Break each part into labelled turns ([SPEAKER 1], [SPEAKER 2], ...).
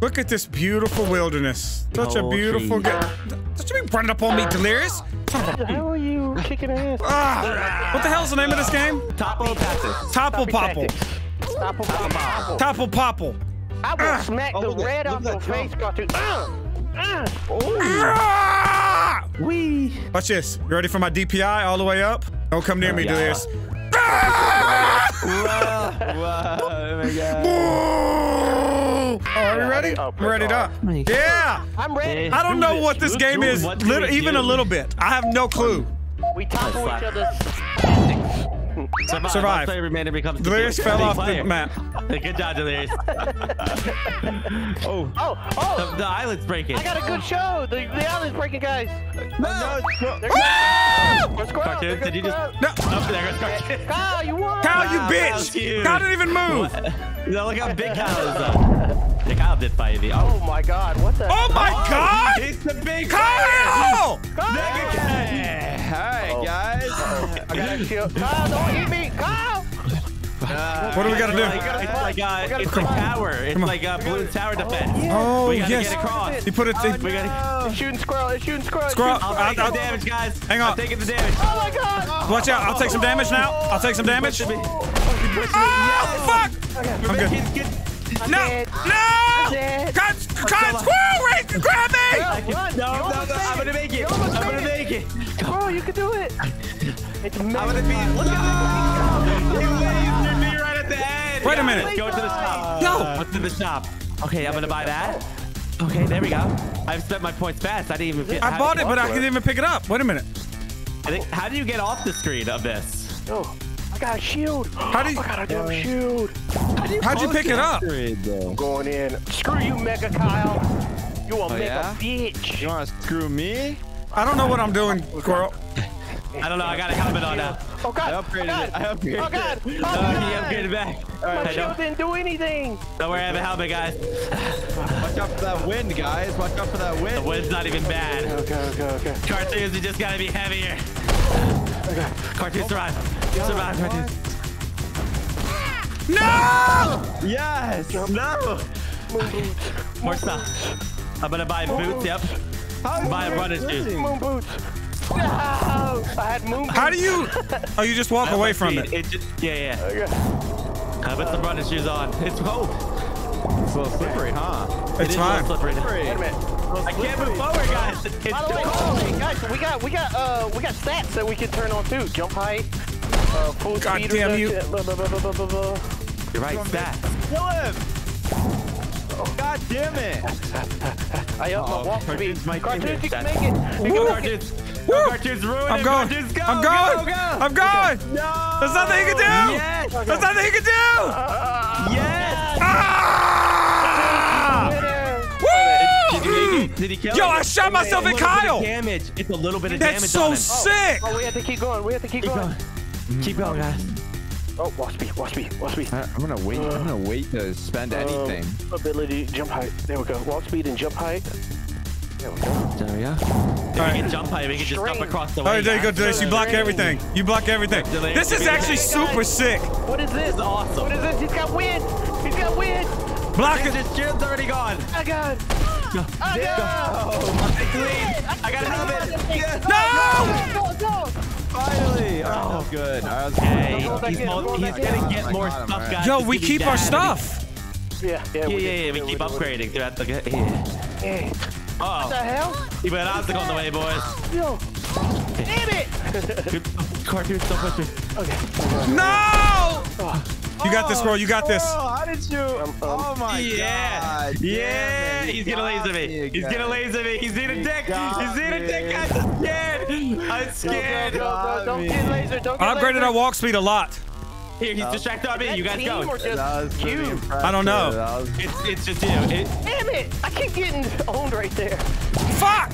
[SPEAKER 1] Look at this beautiful wilderness. Such a beautiful.
[SPEAKER 2] tree.
[SPEAKER 1] Ge- Don't you be running up on me, Delirious?
[SPEAKER 3] How are you kicking ass?
[SPEAKER 1] Ah, what the hell's the name of this game?
[SPEAKER 2] Topo tactics.
[SPEAKER 1] Topple Popple.
[SPEAKER 3] Stop Stop
[SPEAKER 1] Topple Popple.
[SPEAKER 3] I will smack
[SPEAKER 4] Oh,
[SPEAKER 3] the
[SPEAKER 4] look
[SPEAKER 3] red off your
[SPEAKER 4] that
[SPEAKER 3] face, cartoon. Uh, uh.
[SPEAKER 1] Ah!
[SPEAKER 2] Wee.
[SPEAKER 1] Watch this. You ready for my DPI all the way up? Don't come near me,
[SPEAKER 2] yeah.
[SPEAKER 1] Delirious.
[SPEAKER 2] Whoa, oh my god.
[SPEAKER 1] Oh, are we ready?
[SPEAKER 3] Oh,
[SPEAKER 1] I'm ready to.
[SPEAKER 2] my
[SPEAKER 1] Yeah.
[SPEAKER 3] I'm ready.
[SPEAKER 1] I don't know what this game
[SPEAKER 2] do-
[SPEAKER 1] is,
[SPEAKER 2] what do
[SPEAKER 1] even a little bit. I have no clue.
[SPEAKER 3] We topple
[SPEAKER 2] That's
[SPEAKER 3] each
[SPEAKER 2] fine.
[SPEAKER 3] other's.
[SPEAKER 2] Survive.
[SPEAKER 1] Survive.
[SPEAKER 2] Player remaining becomes the
[SPEAKER 1] Delirious
[SPEAKER 2] big-
[SPEAKER 1] fell
[SPEAKER 2] big
[SPEAKER 1] off the map.
[SPEAKER 2] Good job, Delirious.
[SPEAKER 4] Oh,
[SPEAKER 3] Oh, oh!
[SPEAKER 2] the island's breaking.
[SPEAKER 3] I got a good show. The, the island's breaking, guys.
[SPEAKER 4] no.
[SPEAKER 3] There
[SPEAKER 1] Ah!
[SPEAKER 3] goes Squirrel.
[SPEAKER 2] Cartoon, did you just-
[SPEAKER 1] No.
[SPEAKER 2] Oh, there goes Cartoon.
[SPEAKER 3] Kyle, you won.
[SPEAKER 1] Kyle, you
[SPEAKER 2] Wow,
[SPEAKER 1] bitch!
[SPEAKER 2] huge.
[SPEAKER 1] Kyle didn't even move.
[SPEAKER 2] No, look how big Kyle is. Though. Yeah, Kyle did fight me. Oh,
[SPEAKER 3] Oh my God! What the?
[SPEAKER 1] Oh my God!
[SPEAKER 2] he's the big
[SPEAKER 1] Kyle!
[SPEAKER 2] player.
[SPEAKER 4] All right, guys.
[SPEAKER 3] I got a shield. Kyle, don't hit me. Kyle.
[SPEAKER 1] What do we gotta do?
[SPEAKER 2] Like, it's like uh,
[SPEAKER 3] gotta
[SPEAKER 2] it's like tower. It's
[SPEAKER 1] Come
[SPEAKER 2] like uh, blue tower defense.
[SPEAKER 1] Oh,
[SPEAKER 2] we gotta
[SPEAKER 1] yes.
[SPEAKER 2] get across.
[SPEAKER 1] He put it. He,
[SPEAKER 2] We gotta.
[SPEAKER 3] It's shooting squirrel. It's shooting squirrel. it's
[SPEAKER 1] Squirrel.
[SPEAKER 3] shooting-
[SPEAKER 2] I'll
[SPEAKER 1] I'll-
[SPEAKER 2] take
[SPEAKER 1] I'll-
[SPEAKER 2] the damage, guys.
[SPEAKER 1] Hang on.
[SPEAKER 2] I'm taking the damage.
[SPEAKER 3] Oh my God!
[SPEAKER 1] watch out! I'll take some damage now. I'll take some damage. Oh fuck! I'm good.
[SPEAKER 2] He's good.
[SPEAKER 1] No!
[SPEAKER 3] dead.
[SPEAKER 1] No!
[SPEAKER 3] dead.
[SPEAKER 1] Cut! Cut! Squirrel! Wait! Grab me!
[SPEAKER 3] Run.
[SPEAKER 2] No,
[SPEAKER 3] You
[SPEAKER 2] no, no, I'm gonna make it. I'm gonna make it.
[SPEAKER 3] Bro, you can do it. It's
[SPEAKER 2] I'm gonna be. Look at this. You lasered me right at the end.
[SPEAKER 1] Wait a minute.
[SPEAKER 2] Go to the shop.
[SPEAKER 1] No.
[SPEAKER 2] What's in the shop? Okay, I'm gonna buy that. Okay, there we go. I've spent my points fast. I didn't even.
[SPEAKER 1] I bought it, but I didn't even pick it up. Wait a minute.
[SPEAKER 2] I think. How do you get off the screen of this?
[SPEAKER 3] Oh, I got a shield.
[SPEAKER 1] How do you-
[SPEAKER 3] I got a damn shield.
[SPEAKER 1] How'd you pick it up?
[SPEAKER 3] I'm going in. Screw you, Mega Kyle. You a mega
[SPEAKER 4] yeah?
[SPEAKER 3] bitch.
[SPEAKER 4] You want to screw me?
[SPEAKER 1] I don't know what I'm doing, Squirrel.
[SPEAKER 2] I don't know. I got a helmet on now.
[SPEAKER 3] Oh God.
[SPEAKER 4] I upgraded
[SPEAKER 3] oh, God.
[SPEAKER 4] it. I upgraded
[SPEAKER 3] Oh God. Oh
[SPEAKER 4] it.
[SPEAKER 2] Uh,
[SPEAKER 3] God.
[SPEAKER 2] he upgraded back. All
[SPEAKER 3] My shield didn't do anything.
[SPEAKER 2] don't worry, I have a helmet, guys.
[SPEAKER 4] Watch out for that wind, guys. Watch out for that wind.
[SPEAKER 2] The wind's not even bad.
[SPEAKER 3] Okay, okay, okay.
[SPEAKER 2] Cartoons, you just gotta be heavier. Cartoons, survive. Survive, cartoons.
[SPEAKER 1] No!
[SPEAKER 4] Yes.
[SPEAKER 2] No! More stuff. I'm gonna buy boots, yep.
[SPEAKER 4] How
[SPEAKER 2] Buy a running shoes.
[SPEAKER 3] Moon boots. No, I had moon boots.
[SPEAKER 1] How do you? Oh, you just walk away from it.
[SPEAKER 2] It just, yeah, yeah.
[SPEAKER 3] Okay.
[SPEAKER 2] I put some running shoes on. It's cold.
[SPEAKER 4] It's a little slippery, huh?
[SPEAKER 1] It's
[SPEAKER 2] It is a
[SPEAKER 1] fine.
[SPEAKER 2] little slippery.
[SPEAKER 3] Wait a minute.
[SPEAKER 2] I can't move forward, guys. It's
[SPEAKER 3] By the way,
[SPEAKER 2] cold.
[SPEAKER 3] guys, we got we got uh we got stats that we can turn on too. Jump height, uh, full
[SPEAKER 1] God
[SPEAKER 3] speed.
[SPEAKER 1] damn you.
[SPEAKER 3] reduction, blah, blah.
[SPEAKER 2] You're right, stats.
[SPEAKER 4] Kill him. God damn it.
[SPEAKER 3] I up
[SPEAKER 4] Oh,
[SPEAKER 3] my walk speed.
[SPEAKER 2] cartoons might be
[SPEAKER 3] Cartoons, you can
[SPEAKER 2] stats.
[SPEAKER 3] make it.
[SPEAKER 2] Here
[SPEAKER 3] You
[SPEAKER 2] go
[SPEAKER 3] can
[SPEAKER 2] cartoons. Go cartoons, ruin
[SPEAKER 1] I'm going.
[SPEAKER 2] Cartoons, go,
[SPEAKER 1] I'm going.
[SPEAKER 2] go.
[SPEAKER 1] I'm going.
[SPEAKER 4] No.
[SPEAKER 1] There's nothing he can do.
[SPEAKER 2] Yes.
[SPEAKER 1] There's nothing he can do.
[SPEAKER 2] Yes. Did he kill
[SPEAKER 1] Yo,
[SPEAKER 2] him?
[SPEAKER 1] I shot myself
[SPEAKER 2] A
[SPEAKER 1] in
[SPEAKER 2] little bit of
[SPEAKER 1] Kyle.
[SPEAKER 2] Damage. It's a little bit of
[SPEAKER 1] That's
[SPEAKER 2] damage
[SPEAKER 1] so
[SPEAKER 2] on him.
[SPEAKER 1] sick.
[SPEAKER 3] Oh, we have to keep going. We have to keep,
[SPEAKER 2] Keep
[SPEAKER 3] going.
[SPEAKER 2] going. Keep going, guys.
[SPEAKER 3] Oh, walk speed, walk speed, walk speed.
[SPEAKER 4] I- I'm gonna wait. I'm gonna wait to spend anything.
[SPEAKER 3] Um, ability, jump height. There we go. Walk speed and jump height. There we go.
[SPEAKER 2] There we go. If we can jump high, we can just jump across the way.
[SPEAKER 1] right, there you go, Denise. You block everything. You block everything. This is actually super sick.
[SPEAKER 3] What is this?
[SPEAKER 2] This awesome.
[SPEAKER 3] What is this? He's got wind. He's got wind.
[SPEAKER 1] Block
[SPEAKER 2] His shield's already gone.
[SPEAKER 3] Oh God.
[SPEAKER 2] Go.
[SPEAKER 3] Oh God.
[SPEAKER 2] It's lead. I got a helmet.
[SPEAKER 1] No!
[SPEAKER 3] Go, go.
[SPEAKER 4] Finally. Oh, oh. good. I was
[SPEAKER 2] Hey,
[SPEAKER 3] Go
[SPEAKER 2] he's, mo- he's gonna get oh
[SPEAKER 4] I
[SPEAKER 2] more
[SPEAKER 4] got him,
[SPEAKER 2] stuff, guys.
[SPEAKER 1] Yo, we keep our stuff.
[SPEAKER 3] Yeah, yeah.
[SPEAKER 2] Yeah,
[SPEAKER 3] we
[SPEAKER 2] yeah,
[SPEAKER 3] do,
[SPEAKER 2] yeah. We
[SPEAKER 3] do,
[SPEAKER 2] keep
[SPEAKER 3] do,
[SPEAKER 2] upgrading throughout the. Yeah.
[SPEAKER 3] do. Yeah. What the
[SPEAKER 2] Oh,
[SPEAKER 3] hell?
[SPEAKER 2] you got an obstacle on the way, boys.
[SPEAKER 3] Yo. Damn it.
[SPEAKER 2] Good. Cartoons, don't push me.
[SPEAKER 3] Okay.
[SPEAKER 1] No! Oh. Oh, you got this, bro. You got this.
[SPEAKER 4] Oh, how did you? oh my
[SPEAKER 2] Yeah.
[SPEAKER 4] god.
[SPEAKER 2] Yeah.
[SPEAKER 4] Damn
[SPEAKER 2] He's
[SPEAKER 4] you
[SPEAKER 2] gonna laser me. He's
[SPEAKER 4] guys.
[SPEAKER 2] gonna laser me. He's in a dick.
[SPEAKER 4] got
[SPEAKER 2] He's in a
[SPEAKER 4] me.
[SPEAKER 2] dick. I'm scared. I'm scared.
[SPEAKER 3] Go, go, go. Don't get laser. Don't uh,
[SPEAKER 1] I
[SPEAKER 3] get
[SPEAKER 1] upgraded
[SPEAKER 3] laser.
[SPEAKER 1] our walk speed a lot.
[SPEAKER 2] Here, he's distracted on me. You guys
[SPEAKER 3] Team
[SPEAKER 2] go.
[SPEAKER 3] or just
[SPEAKER 4] That was pretty
[SPEAKER 3] you?
[SPEAKER 4] impressive.
[SPEAKER 1] I don't know.
[SPEAKER 4] Was-
[SPEAKER 2] It's, it's just you. It,
[SPEAKER 3] Damn it! I keep getting owned right there.
[SPEAKER 1] Fuck!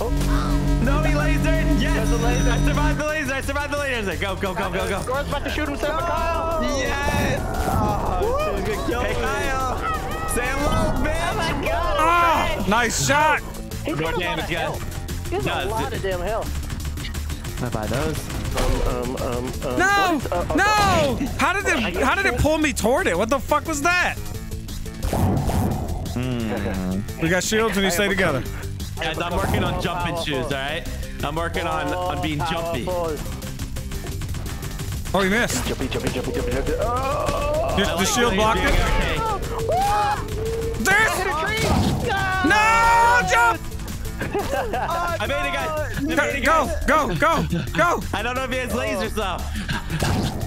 [SPEAKER 1] Oh.
[SPEAKER 2] No, he lasered. Yes.
[SPEAKER 3] There's laser.
[SPEAKER 2] I survived the laser. I survived the laser. Go, go, go, go, go.
[SPEAKER 3] Score's about to shoot himself at Kyle.
[SPEAKER 2] Yes.
[SPEAKER 4] Oh, it's a good kill.
[SPEAKER 2] Hey, Kyle. Say hello, bitch.
[SPEAKER 3] Oh my god!
[SPEAKER 1] Ah! Nice shot!
[SPEAKER 3] He's
[SPEAKER 2] More
[SPEAKER 3] got a lot
[SPEAKER 2] damage,
[SPEAKER 3] of
[SPEAKER 2] guys.
[SPEAKER 3] health. He has
[SPEAKER 2] No,
[SPEAKER 3] a lot of damn health.
[SPEAKER 2] I buy those.
[SPEAKER 3] Um, um, um, um.
[SPEAKER 1] No!
[SPEAKER 3] what is- uh, uh,
[SPEAKER 1] No! How did it how did it pull me toward it? What the fuck was that? We got shields when you stay together.
[SPEAKER 2] Guys, I'm working on jumping shoes, all right? I'm working on, on being jumpy.
[SPEAKER 1] Oh, you missed.
[SPEAKER 3] Jumpy, jumpy, jumpy, jumpy, jumpy. Oh!
[SPEAKER 1] You-
[SPEAKER 2] I
[SPEAKER 1] the
[SPEAKER 2] like
[SPEAKER 1] shield
[SPEAKER 2] Blaze
[SPEAKER 1] blocked it.
[SPEAKER 2] okay.
[SPEAKER 1] There's
[SPEAKER 3] Hit a tree!
[SPEAKER 1] no jump.
[SPEAKER 2] I made it, guys. I made it,
[SPEAKER 1] Go, go, go, go.
[SPEAKER 2] I don't know if he has lasers, though.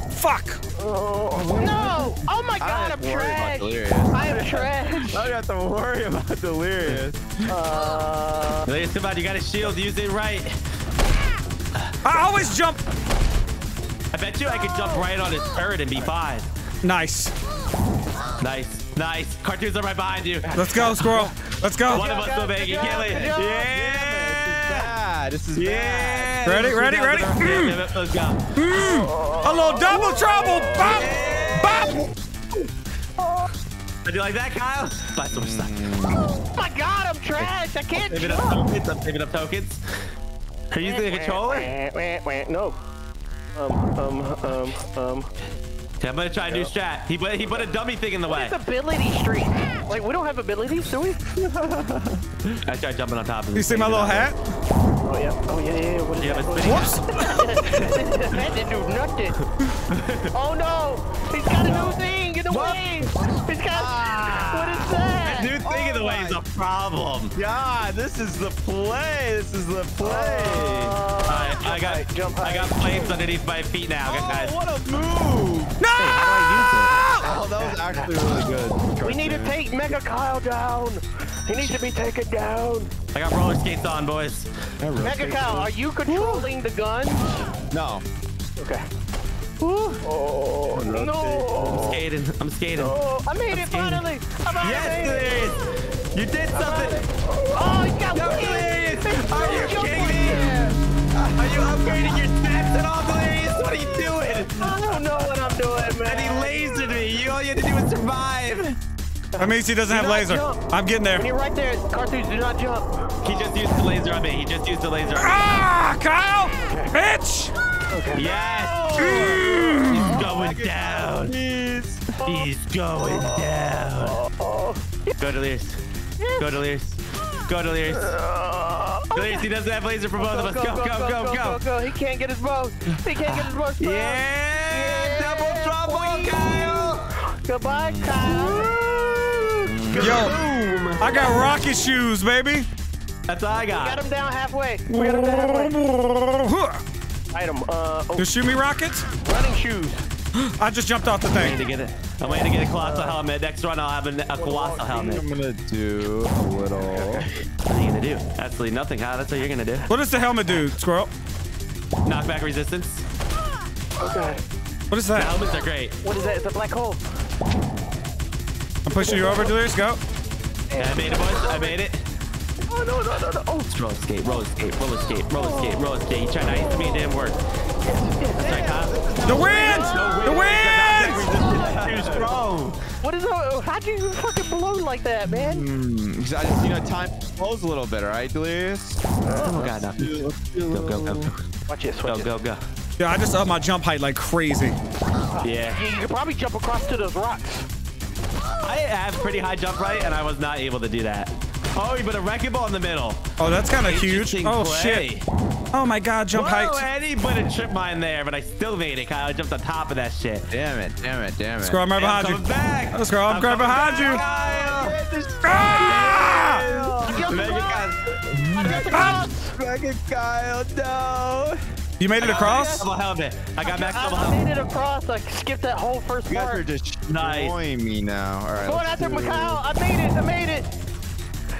[SPEAKER 1] Fuck.
[SPEAKER 3] No! Oh my god, I'm
[SPEAKER 4] have to worry about
[SPEAKER 3] trash! I am trash!
[SPEAKER 4] I don't have to worry about delirious.
[SPEAKER 3] Uh,
[SPEAKER 2] Delirious, come on. You got a shield. Use it right.
[SPEAKER 1] I always jump.
[SPEAKER 2] I bet you I could jump right on his turret and be fine.
[SPEAKER 1] Nice.
[SPEAKER 2] Nice. Nice. Cartoons are right behind you.
[SPEAKER 1] Let's go, squirrel. Let's go.
[SPEAKER 2] One of us will make it. Kill it.
[SPEAKER 3] Good job.
[SPEAKER 2] Yeah.
[SPEAKER 4] Bad. This is
[SPEAKER 2] Yeah.
[SPEAKER 1] Ready, ready, ready?
[SPEAKER 2] Yeah, yeah, Let's go.
[SPEAKER 1] A little double trouble. Bop, bop.
[SPEAKER 2] Did you like that, Kyle? Buy some stuff.
[SPEAKER 3] oh my god, I'm trash! I can't
[SPEAKER 2] Saving up tokens. I'm saving up tokens. Are you using the controller?
[SPEAKER 3] No. Um, um, um, um.
[SPEAKER 2] Okay, I'm gonna try a new strat. He put he put a dummy thing in the way.
[SPEAKER 3] It's ability streak. Like, we don't have abilities, do we?
[SPEAKER 2] I tried jumping on top of him.
[SPEAKER 1] You see my little hat?
[SPEAKER 3] Oh, yeah. Oh, yeah, yeah, yeah. What is
[SPEAKER 2] Yeah,
[SPEAKER 3] that?
[SPEAKER 2] but
[SPEAKER 3] What is
[SPEAKER 2] spinning
[SPEAKER 3] that? that didn't do nothing. oh, no. He's got a new thing in the way. He's got... what is that?
[SPEAKER 2] A New thing in the oh way is a problem.
[SPEAKER 4] Yeah. this is the play. This is the play. Oh.
[SPEAKER 2] Alright, I got
[SPEAKER 3] high, jump
[SPEAKER 2] I got flames underneath my feet now, oh, guys.
[SPEAKER 4] oh, what a move.
[SPEAKER 1] No!
[SPEAKER 4] Oh, that was actually really good.
[SPEAKER 3] We need to take Mega Kyle down. He needs to be taken down.
[SPEAKER 2] I got roller skates on, boys.
[SPEAKER 3] Mega Kyle, are you controlling the gun?
[SPEAKER 4] No.
[SPEAKER 3] Okay. Oh, no.
[SPEAKER 2] I'm Skating. I'm skating.
[SPEAKER 3] Oh, I made it
[SPEAKER 2] skating.
[SPEAKER 3] finally. I finally
[SPEAKER 2] Yes,
[SPEAKER 3] made it.
[SPEAKER 2] Delirious! You did something!
[SPEAKER 3] Oh, he got
[SPEAKER 2] No,
[SPEAKER 3] wings.
[SPEAKER 2] Are you kidding
[SPEAKER 3] good.
[SPEAKER 2] me? Are you upgrading your stats at all, Delirious? What are you doing?
[SPEAKER 3] I don't know what I'm doing, man.
[SPEAKER 2] And he lasered me. You all you had to do was survive.
[SPEAKER 1] That means he doesn't have
[SPEAKER 3] Do not
[SPEAKER 1] laser.
[SPEAKER 3] jump.
[SPEAKER 1] I'm getting
[SPEAKER 3] When
[SPEAKER 1] there.
[SPEAKER 3] you're right there, cartoons, do not jump.
[SPEAKER 2] He just used the laser on me. He just used the laser on me.
[SPEAKER 1] Ah, Kyle! Bitch!
[SPEAKER 2] Yes!
[SPEAKER 1] Mm.
[SPEAKER 2] He's going down. He's going down. Go Delirious. Go Delirious. Go Delirious. Delirious, he doesn't have laser for both of us. Go, go, go, go.
[SPEAKER 3] go. He can't get his bow. He can't get his bow.
[SPEAKER 2] Yeah! Double trouble, Kyle!
[SPEAKER 3] Goodbye, Kyle.
[SPEAKER 1] Yo, I got rocket shoes, baby.
[SPEAKER 2] That's all I
[SPEAKER 3] Got
[SPEAKER 2] got.
[SPEAKER 3] him down halfway. We got him down halfway. Item. Uh, oh,
[SPEAKER 1] You shoot me rockets?
[SPEAKER 3] running shoes.
[SPEAKER 1] I just jumped off the
[SPEAKER 2] I'm waiting to get it. I'm waiting to get a colossal helmet. Next run, I'll have a, a colossal helmet.
[SPEAKER 4] I'm gonna do a little.
[SPEAKER 2] What are you gonna do? Absolutely nothing, huh? That's what you're gonna do.
[SPEAKER 1] What does the helmet do, squirrel?
[SPEAKER 2] Knockback resistance.
[SPEAKER 3] Okay.
[SPEAKER 1] What is
[SPEAKER 2] The
[SPEAKER 1] that?
[SPEAKER 2] helmets are great.
[SPEAKER 3] What is that? It's a black hole.
[SPEAKER 1] I'm pushing you over, Delirious. Go.
[SPEAKER 2] Yeah, I made it, boys. I made it.
[SPEAKER 3] Oh, no, no, no, no. Oh,
[SPEAKER 2] Roller skate, roller skate, roller skate, roller skate, oh. roller skate. You trying to ice me? It didn't work. That's right, Kyle.
[SPEAKER 1] The wind! The wind!
[SPEAKER 2] Too strong.
[SPEAKER 3] what is that? How'd you fucking balloon like that, man?
[SPEAKER 4] Hmm, because I just, you know, time flows a little bit, all right, Delirious?
[SPEAKER 2] Oh, God, no. Go, go, go, go.
[SPEAKER 3] Watch this.
[SPEAKER 2] Go,
[SPEAKER 3] Watch
[SPEAKER 2] go, go.
[SPEAKER 1] Yeah, I just upped my jump height like crazy.
[SPEAKER 2] Yeah.
[SPEAKER 3] You could probably jump across to those rocks.
[SPEAKER 2] I have pretty high jump right, and I was not able to do that. Oh, you put a wrecking ball in the middle.
[SPEAKER 1] Oh, that's kind of huge. Oh,
[SPEAKER 2] play.
[SPEAKER 1] shit. Oh, my God, jump
[SPEAKER 2] Whoa,
[SPEAKER 1] height.
[SPEAKER 2] and he put a trip mine there, but I still made it, Kyle. I jumped on top of that shit.
[SPEAKER 4] Damn it, damn it, damn it.
[SPEAKER 1] Squirrel, I'm right
[SPEAKER 2] I'm
[SPEAKER 1] behind
[SPEAKER 2] coming
[SPEAKER 1] you.
[SPEAKER 2] back.
[SPEAKER 1] Let's go. I'm right behind
[SPEAKER 2] back,
[SPEAKER 1] you.
[SPEAKER 2] Kyle.
[SPEAKER 1] Ah!
[SPEAKER 3] Jump
[SPEAKER 2] Mega. Kyle.
[SPEAKER 3] I jumped across.
[SPEAKER 4] Mega Kyle, no.
[SPEAKER 1] You made it across?
[SPEAKER 2] Double helmet. I got back double
[SPEAKER 3] I, I made it across. I skipped that whole first
[SPEAKER 4] You guys are
[SPEAKER 3] part.
[SPEAKER 4] just
[SPEAKER 2] Nice.
[SPEAKER 4] destroying me now. All right.
[SPEAKER 3] Going
[SPEAKER 4] let's
[SPEAKER 3] after
[SPEAKER 4] do-
[SPEAKER 3] Kyle. I made it. I made it.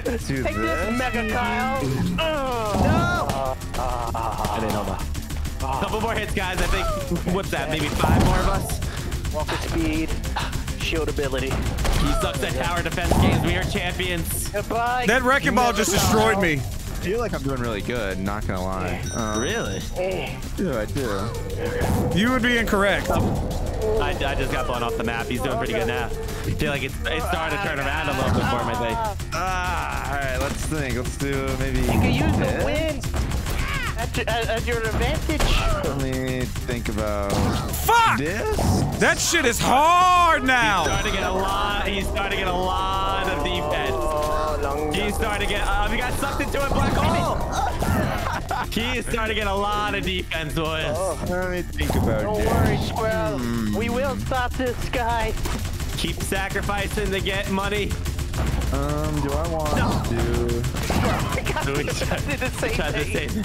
[SPEAKER 4] Let's do
[SPEAKER 3] Take this,
[SPEAKER 4] this.
[SPEAKER 3] Mega Kyle. Oh.
[SPEAKER 2] I didn't know that. Oh. Couple more hits, guys. I think, what's that, maybe five more of us?
[SPEAKER 3] Walker speed. Shield ability.
[SPEAKER 2] He sucks at tower defense games. We are champions.
[SPEAKER 3] Goodbye.
[SPEAKER 1] That wrecking ball just destroyed me.
[SPEAKER 4] I feel like I'm doing really good, not gonna lie. Um,
[SPEAKER 2] Really?
[SPEAKER 4] Yeah, I do.
[SPEAKER 1] You would be incorrect.
[SPEAKER 2] I, I just got blown off the map. He's doing pretty good now. I feel like it's, it's starting to turn around a little bit for him, I think.
[SPEAKER 4] Ah, all right, let's think. Let's do maybe.
[SPEAKER 3] You can use the
[SPEAKER 4] this.
[SPEAKER 3] wind at your, at, at your advantage.
[SPEAKER 4] Let me think about
[SPEAKER 1] Fuck!
[SPEAKER 4] this.
[SPEAKER 1] That shit is hard now.
[SPEAKER 2] He's Starting to get a lot. He's starting to get a lot of defense. Starting to get. Uh, he got sucked into a black hole. he is starting to get a lot of defense, boys.
[SPEAKER 4] Let me think about
[SPEAKER 3] Don't
[SPEAKER 4] it.
[SPEAKER 3] worry, Squirrel. We will stop this guy.
[SPEAKER 2] Keep sacrificing to get money.
[SPEAKER 4] Um, do I want to?
[SPEAKER 3] I did the same
[SPEAKER 2] Try to
[SPEAKER 3] thing.
[SPEAKER 2] say.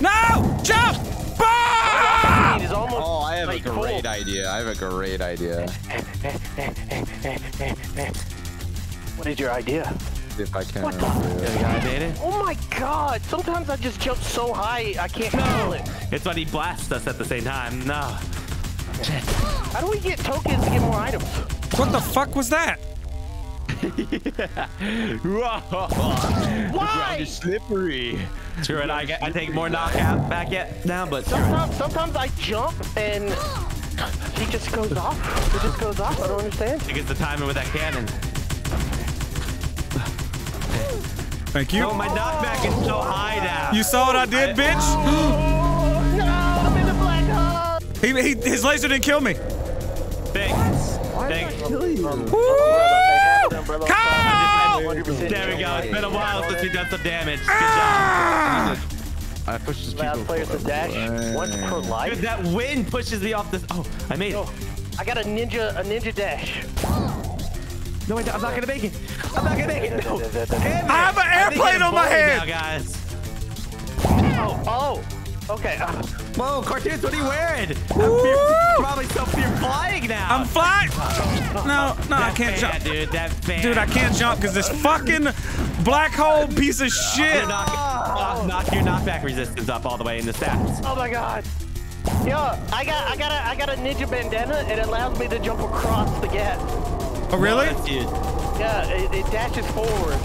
[SPEAKER 1] No! Jump! Ah!
[SPEAKER 3] Almost
[SPEAKER 4] Oh, I have a
[SPEAKER 3] like full.
[SPEAKER 4] great idea. I have a great idea.
[SPEAKER 3] What is your idea?
[SPEAKER 4] If I can
[SPEAKER 3] What the-
[SPEAKER 4] remember it.
[SPEAKER 2] I made it.
[SPEAKER 3] Oh my god! Sometimes I just jump so high I can't control it.
[SPEAKER 2] It's when he blasts us at the same time. No.
[SPEAKER 3] How do we get tokens to get more items?
[SPEAKER 1] What the fuck was that?
[SPEAKER 3] Why?
[SPEAKER 4] slippery.
[SPEAKER 2] Screw it. I, get, I take more knockout back yet now, but screw it.
[SPEAKER 3] Sometimes, sometimes I jump and he just goes off. It just goes off. I don't understand.
[SPEAKER 2] I think it's the timing with that cannon.
[SPEAKER 1] Thank you.
[SPEAKER 2] Oh, my knockback is so high now.
[SPEAKER 1] You saw what I did, bitch?
[SPEAKER 3] No, I'm in the black hole.
[SPEAKER 1] He, he, his laser didn't kill me.
[SPEAKER 2] Thanks. Why Thanks.
[SPEAKER 1] Woo! Kyle!
[SPEAKER 2] There we go. It's been a while since we've done some damage. Good job.
[SPEAKER 1] Ah!
[SPEAKER 4] I pushed his
[SPEAKER 3] Last
[SPEAKER 4] people.
[SPEAKER 3] players to dash once per
[SPEAKER 2] Dude,
[SPEAKER 3] life.
[SPEAKER 2] that wind pushes me off this. Oh, I made it.
[SPEAKER 3] Oh, I got a ninja, a ninja dash.
[SPEAKER 2] No, wait, I'm not gonna make it. I'm not gonna make it. No. Damn it.
[SPEAKER 1] I have an airplane on my
[SPEAKER 2] bullied
[SPEAKER 1] head.
[SPEAKER 2] Now, guys.
[SPEAKER 3] Oh, oh, okay. Uh,
[SPEAKER 2] Whoa, cartoons, what are you wearing? I'm
[SPEAKER 1] Woo!
[SPEAKER 2] fear, probably so fear flying now.
[SPEAKER 1] I'm flying. No, no, I can't
[SPEAKER 2] fan,
[SPEAKER 1] jump.
[SPEAKER 2] dude. That fan.
[SPEAKER 1] Dude, I can't jump because this fucking black hole piece of shit.
[SPEAKER 2] Dude, knock, knock, knock your knockback resistance up all the way in the stats.
[SPEAKER 3] oh my god. Yo, I got, I got a, I got a ninja bandana. It allows me to jump across the gap.
[SPEAKER 1] Oh, really?
[SPEAKER 2] That's huge.
[SPEAKER 3] Yeah, it, it dashes forward.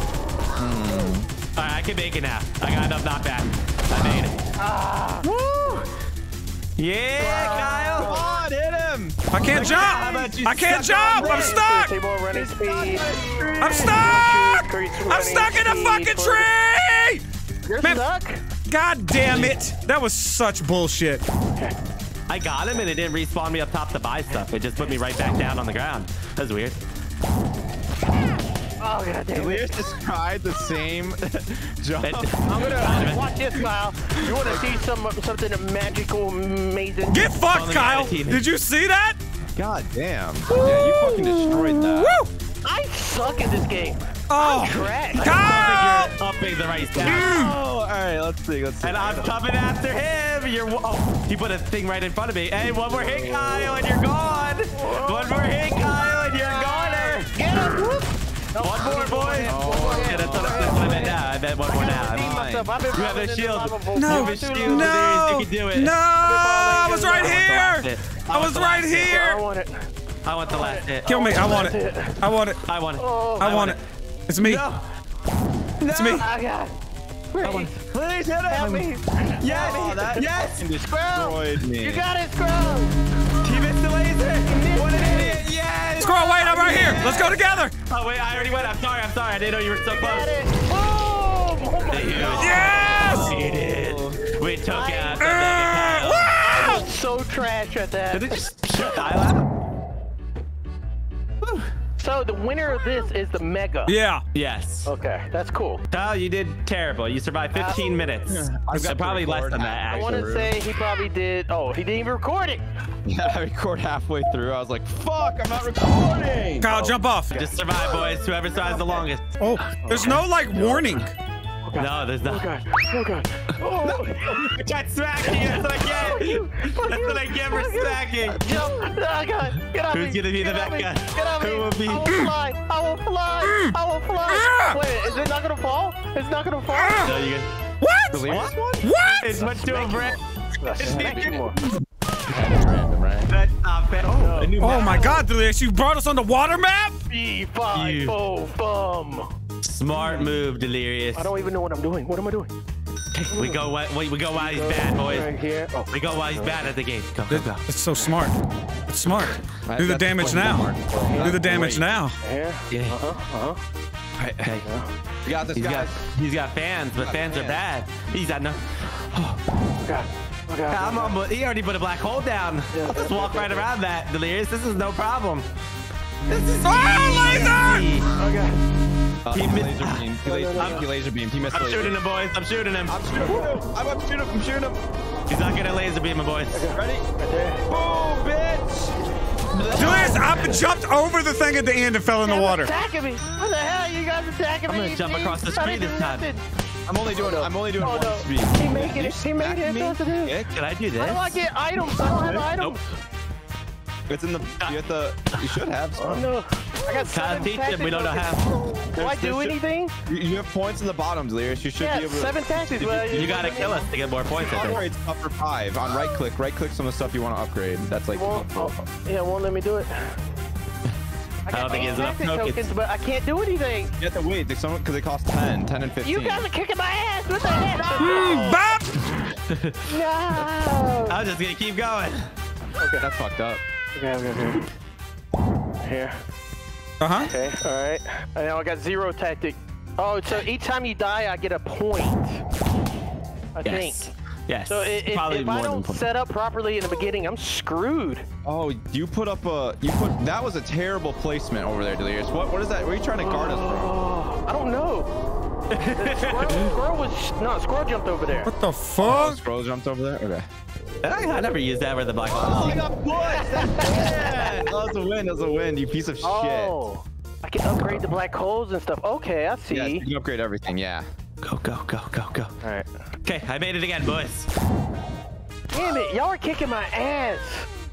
[SPEAKER 2] All right, I can make it now. I got enough knockback. I made it.
[SPEAKER 3] Ah.
[SPEAKER 2] Woo! Yeah, Kyle.
[SPEAKER 4] Come on, hit him.
[SPEAKER 1] I can't
[SPEAKER 2] How
[SPEAKER 1] jump. I can't jump. I'm stuck.
[SPEAKER 3] Three more running.
[SPEAKER 1] I'm stuck. I'm stuck in a fucking tree.
[SPEAKER 3] You're
[SPEAKER 1] Man.
[SPEAKER 3] stuck.
[SPEAKER 1] God damn it. That was such bullshit.
[SPEAKER 2] I got him and it didn't respawn me up top to buy stuff. It just put me right back down on the ground. That's weird.
[SPEAKER 3] Oh god damn it.
[SPEAKER 4] Delirious just tried the same jump.
[SPEAKER 3] I'm gonna watch this, Kyle. You want to see some something magical, amazing?
[SPEAKER 1] Get fucked, Kyle.
[SPEAKER 2] got a teammate.
[SPEAKER 1] Did you see that?
[SPEAKER 4] God damn. Yeah, you fucking destroyed that.
[SPEAKER 1] Woo!
[SPEAKER 3] I suck at this game.
[SPEAKER 1] Oh,
[SPEAKER 3] Trash.
[SPEAKER 1] Kyle!
[SPEAKER 2] You're upping the right stat.
[SPEAKER 4] Oh, all right. Let's see. Let's see.
[SPEAKER 2] And I'm coming after him. You're. Oh, he put a thing right in front of me. Hey, one more hit, Kyle, and you're gone. One more hit, Kyle, and you're gone.
[SPEAKER 3] Get him. Whoop. No,
[SPEAKER 2] One more,
[SPEAKER 3] I need
[SPEAKER 2] boys.
[SPEAKER 3] hit, one more. Oh,
[SPEAKER 2] yeah, that's what, that's what I now. I meant one more now.
[SPEAKER 3] I've been
[SPEAKER 2] You have a shield.
[SPEAKER 3] lava
[SPEAKER 1] No,
[SPEAKER 2] You have a shield.
[SPEAKER 1] no,
[SPEAKER 2] You can do it.
[SPEAKER 1] no, I was right here. I was right here!
[SPEAKER 3] I want it.
[SPEAKER 2] I want the last hit.
[SPEAKER 1] Kill me. I want it. I want it.
[SPEAKER 2] I want it.
[SPEAKER 3] Oh,
[SPEAKER 1] I want it. It's me. It's me.
[SPEAKER 3] I got. Please,
[SPEAKER 2] Please hit
[SPEAKER 3] help me.
[SPEAKER 2] Yes.
[SPEAKER 4] Oh,
[SPEAKER 2] yes.
[SPEAKER 4] fucking
[SPEAKER 3] Scrub.
[SPEAKER 4] destroyed me.
[SPEAKER 3] You got it, Scrub.
[SPEAKER 2] He missed the laser. What an idiot. Yes.
[SPEAKER 1] Squirrel, wait, I'm right here. Let's go together.
[SPEAKER 2] Oh, wait. I already went. I'm sorry. I'm sorry. I didn't know you were so close.
[SPEAKER 3] it. Boom. Oh my
[SPEAKER 2] Dude.
[SPEAKER 3] god.
[SPEAKER 1] Yes.
[SPEAKER 2] We did. We took out
[SPEAKER 1] Uh,
[SPEAKER 2] Mega Kyle.
[SPEAKER 1] wow.
[SPEAKER 3] So trash at that.
[SPEAKER 2] Did they just shut Kyle out?
[SPEAKER 3] So the winner of this is the mega.
[SPEAKER 1] Yeah.
[SPEAKER 2] Yes.
[SPEAKER 3] Okay, that's cool.
[SPEAKER 2] Kyle, you did terrible. You survived 15 minutes.
[SPEAKER 4] I've got
[SPEAKER 2] So probably less than that,
[SPEAKER 3] I want to say he probably did. Oh, he didn't even record it.
[SPEAKER 4] Yeah, I record halfway through. I was like, fuck, I'm not recording.
[SPEAKER 1] Kyle, jump off.
[SPEAKER 2] Just survive, boys. Whoever survives the longest.
[SPEAKER 1] Oh, there's no like warning.
[SPEAKER 2] No, there's
[SPEAKER 3] Oh god. Oh god. Oh.
[SPEAKER 2] I got smacking. That's what I get. That's what I get for smacking.
[SPEAKER 3] Jump. Oh god. Get off
[SPEAKER 2] Who's
[SPEAKER 3] me.
[SPEAKER 2] gonna be the
[SPEAKER 3] Get off me.
[SPEAKER 2] Mecca?
[SPEAKER 3] Get off me.
[SPEAKER 2] Who will be-
[SPEAKER 3] I will fly. I will fly. I will fly. Ah! Wait, is it not gonna fall? It's not gonna fall. Ah!
[SPEAKER 2] No, you get.
[SPEAKER 1] What?
[SPEAKER 4] Delirious one?
[SPEAKER 1] What?
[SPEAKER 2] It went to a brick.
[SPEAKER 3] You more.
[SPEAKER 2] That's not fair. Oh,
[SPEAKER 1] Oh my God, Delirious, you brought us on the water map?
[SPEAKER 3] B five
[SPEAKER 2] You.
[SPEAKER 3] oh bum.
[SPEAKER 2] Smart move, Delirious.
[SPEAKER 3] I don't even know what I'm doing. What am I doing?
[SPEAKER 2] We go. wh- We, we go while he's bad,
[SPEAKER 3] Right
[SPEAKER 2] boys.
[SPEAKER 3] here. Oh.
[SPEAKER 2] We go while he's bad at the game. Go, go, go.
[SPEAKER 1] It's so smart. It's smart.
[SPEAKER 4] I-
[SPEAKER 1] Do the damage now. Do the damage
[SPEAKER 4] Great.
[SPEAKER 1] now.
[SPEAKER 3] Here.
[SPEAKER 2] Yeah.
[SPEAKER 3] Uh huh. Uh huh.
[SPEAKER 2] Okay.
[SPEAKER 4] We got this,
[SPEAKER 2] He's got he's got fans, but
[SPEAKER 4] Got
[SPEAKER 2] fans are bad.
[SPEAKER 4] fans.
[SPEAKER 2] He's got no.
[SPEAKER 3] Oh god. Oh god.
[SPEAKER 2] I'm on, but he already put a black hole down. I'll just walk right around that, Delirious. This is no problem. This is
[SPEAKER 1] Oh, laser!
[SPEAKER 3] Oh god.
[SPEAKER 4] Uh,
[SPEAKER 2] He
[SPEAKER 4] he
[SPEAKER 2] missed-
[SPEAKER 4] laser beam. He laser,
[SPEAKER 3] no, no.
[SPEAKER 4] he laser beam. He missed
[SPEAKER 2] I'm
[SPEAKER 4] laser.
[SPEAKER 2] shooting him, boys. I'm shooting him.
[SPEAKER 4] I'm shooting him. I'm up shooting him. I'm shooting him.
[SPEAKER 2] He's not gonna laser beam him, boys.
[SPEAKER 4] Ready?
[SPEAKER 3] Right there.
[SPEAKER 4] Boom, bitch.
[SPEAKER 1] Julius, I jumped over the thing at the end and fell in the water.
[SPEAKER 3] attacking me. What the hell? You guys attacking me?
[SPEAKER 2] I'm gonna jump across the
[SPEAKER 3] I
[SPEAKER 2] screen this time.
[SPEAKER 4] I'm only doing. I'm only doing
[SPEAKER 3] Oh
[SPEAKER 4] one
[SPEAKER 3] no.
[SPEAKER 4] speed.
[SPEAKER 3] He making it. He made it. What to do.
[SPEAKER 4] Yeah,
[SPEAKER 2] Can I do this?
[SPEAKER 3] How do I get items? I don't have items.
[SPEAKER 4] It's in the. You have to. You should have.
[SPEAKER 3] Oh
[SPEAKER 4] Some.
[SPEAKER 3] no. I got seven
[SPEAKER 2] teach him, we don't know
[SPEAKER 3] okay.
[SPEAKER 2] how.
[SPEAKER 3] Do I do anything?
[SPEAKER 4] You, you have points in the bottoms, Delirious. You should
[SPEAKER 3] Yeah,
[SPEAKER 4] be able to.
[SPEAKER 3] seven tactics.
[SPEAKER 4] If
[SPEAKER 3] but
[SPEAKER 2] You gotta kill us to get more points,
[SPEAKER 4] Upgrade stuff for five on right click. Right click some of the stuff you want to upgrade. That's like.
[SPEAKER 3] Won't, oh, yeah, it won't let me do it. I
[SPEAKER 2] don't think he has enough tokens.
[SPEAKER 3] tokens, but I can't do anything.
[SPEAKER 4] You have to wait. They some because they cost 10, 10 and 15.
[SPEAKER 3] You guys are kicking my ass. What the heck?
[SPEAKER 1] Bop!
[SPEAKER 3] no.
[SPEAKER 2] I'm just gonna keep going.
[SPEAKER 4] Okay, that's fucked up.
[SPEAKER 3] Okay, okay, okay. Here.
[SPEAKER 1] Uh huh.
[SPEAKER 3] Okay, all right. And now I got zero tactic. Oh, so each time you die, I get a point. I
[SPEAKER 2] Yes.
[SPEAKER 3] think.
[SPEAKER 2] Yes.
[SPEAKER 3] So i- if,
[SPEAKER 2] Probably
[SPEAKER 3] if I don't set up properly in the beginning, I'm screwed.
[SPEAKER 4] Oh, you put up a. You put. That was a terrible placement over there, Delirious. What? What is that? What are you trying to guard us from?
[SPEAKER 3] I don't know. The squirrel, squirrel was no squirrel jumped over there.
[SPEAKER 1] What the
[SPEAKER 4] Oh,
[SPEAKER 1] fuck?
[SPEAKER 4] scroll jumped over there. Okay.
[SPEAKER 2] I, I never used that where the black
[SPEAKER 4] Oh,
[SPEAKER 2] hole.
[SPEAKER 4] I got points. That was a win. That was a win. You piece of oh. shit.
[SPEAKER 3] Oh, I can upgrade the black holes and stuff. Okay, I see.
[SPEAKER 4] Yeah, you can upgrade everything. Yeah.
[SPEAKER 2] Go, go, go, go, go.
[SPEAKER 3] All right.
[SPEAKER 2] Okay, I made it again, boys.
[SPEAKER 3] Damn it, y'all are kicking my ass.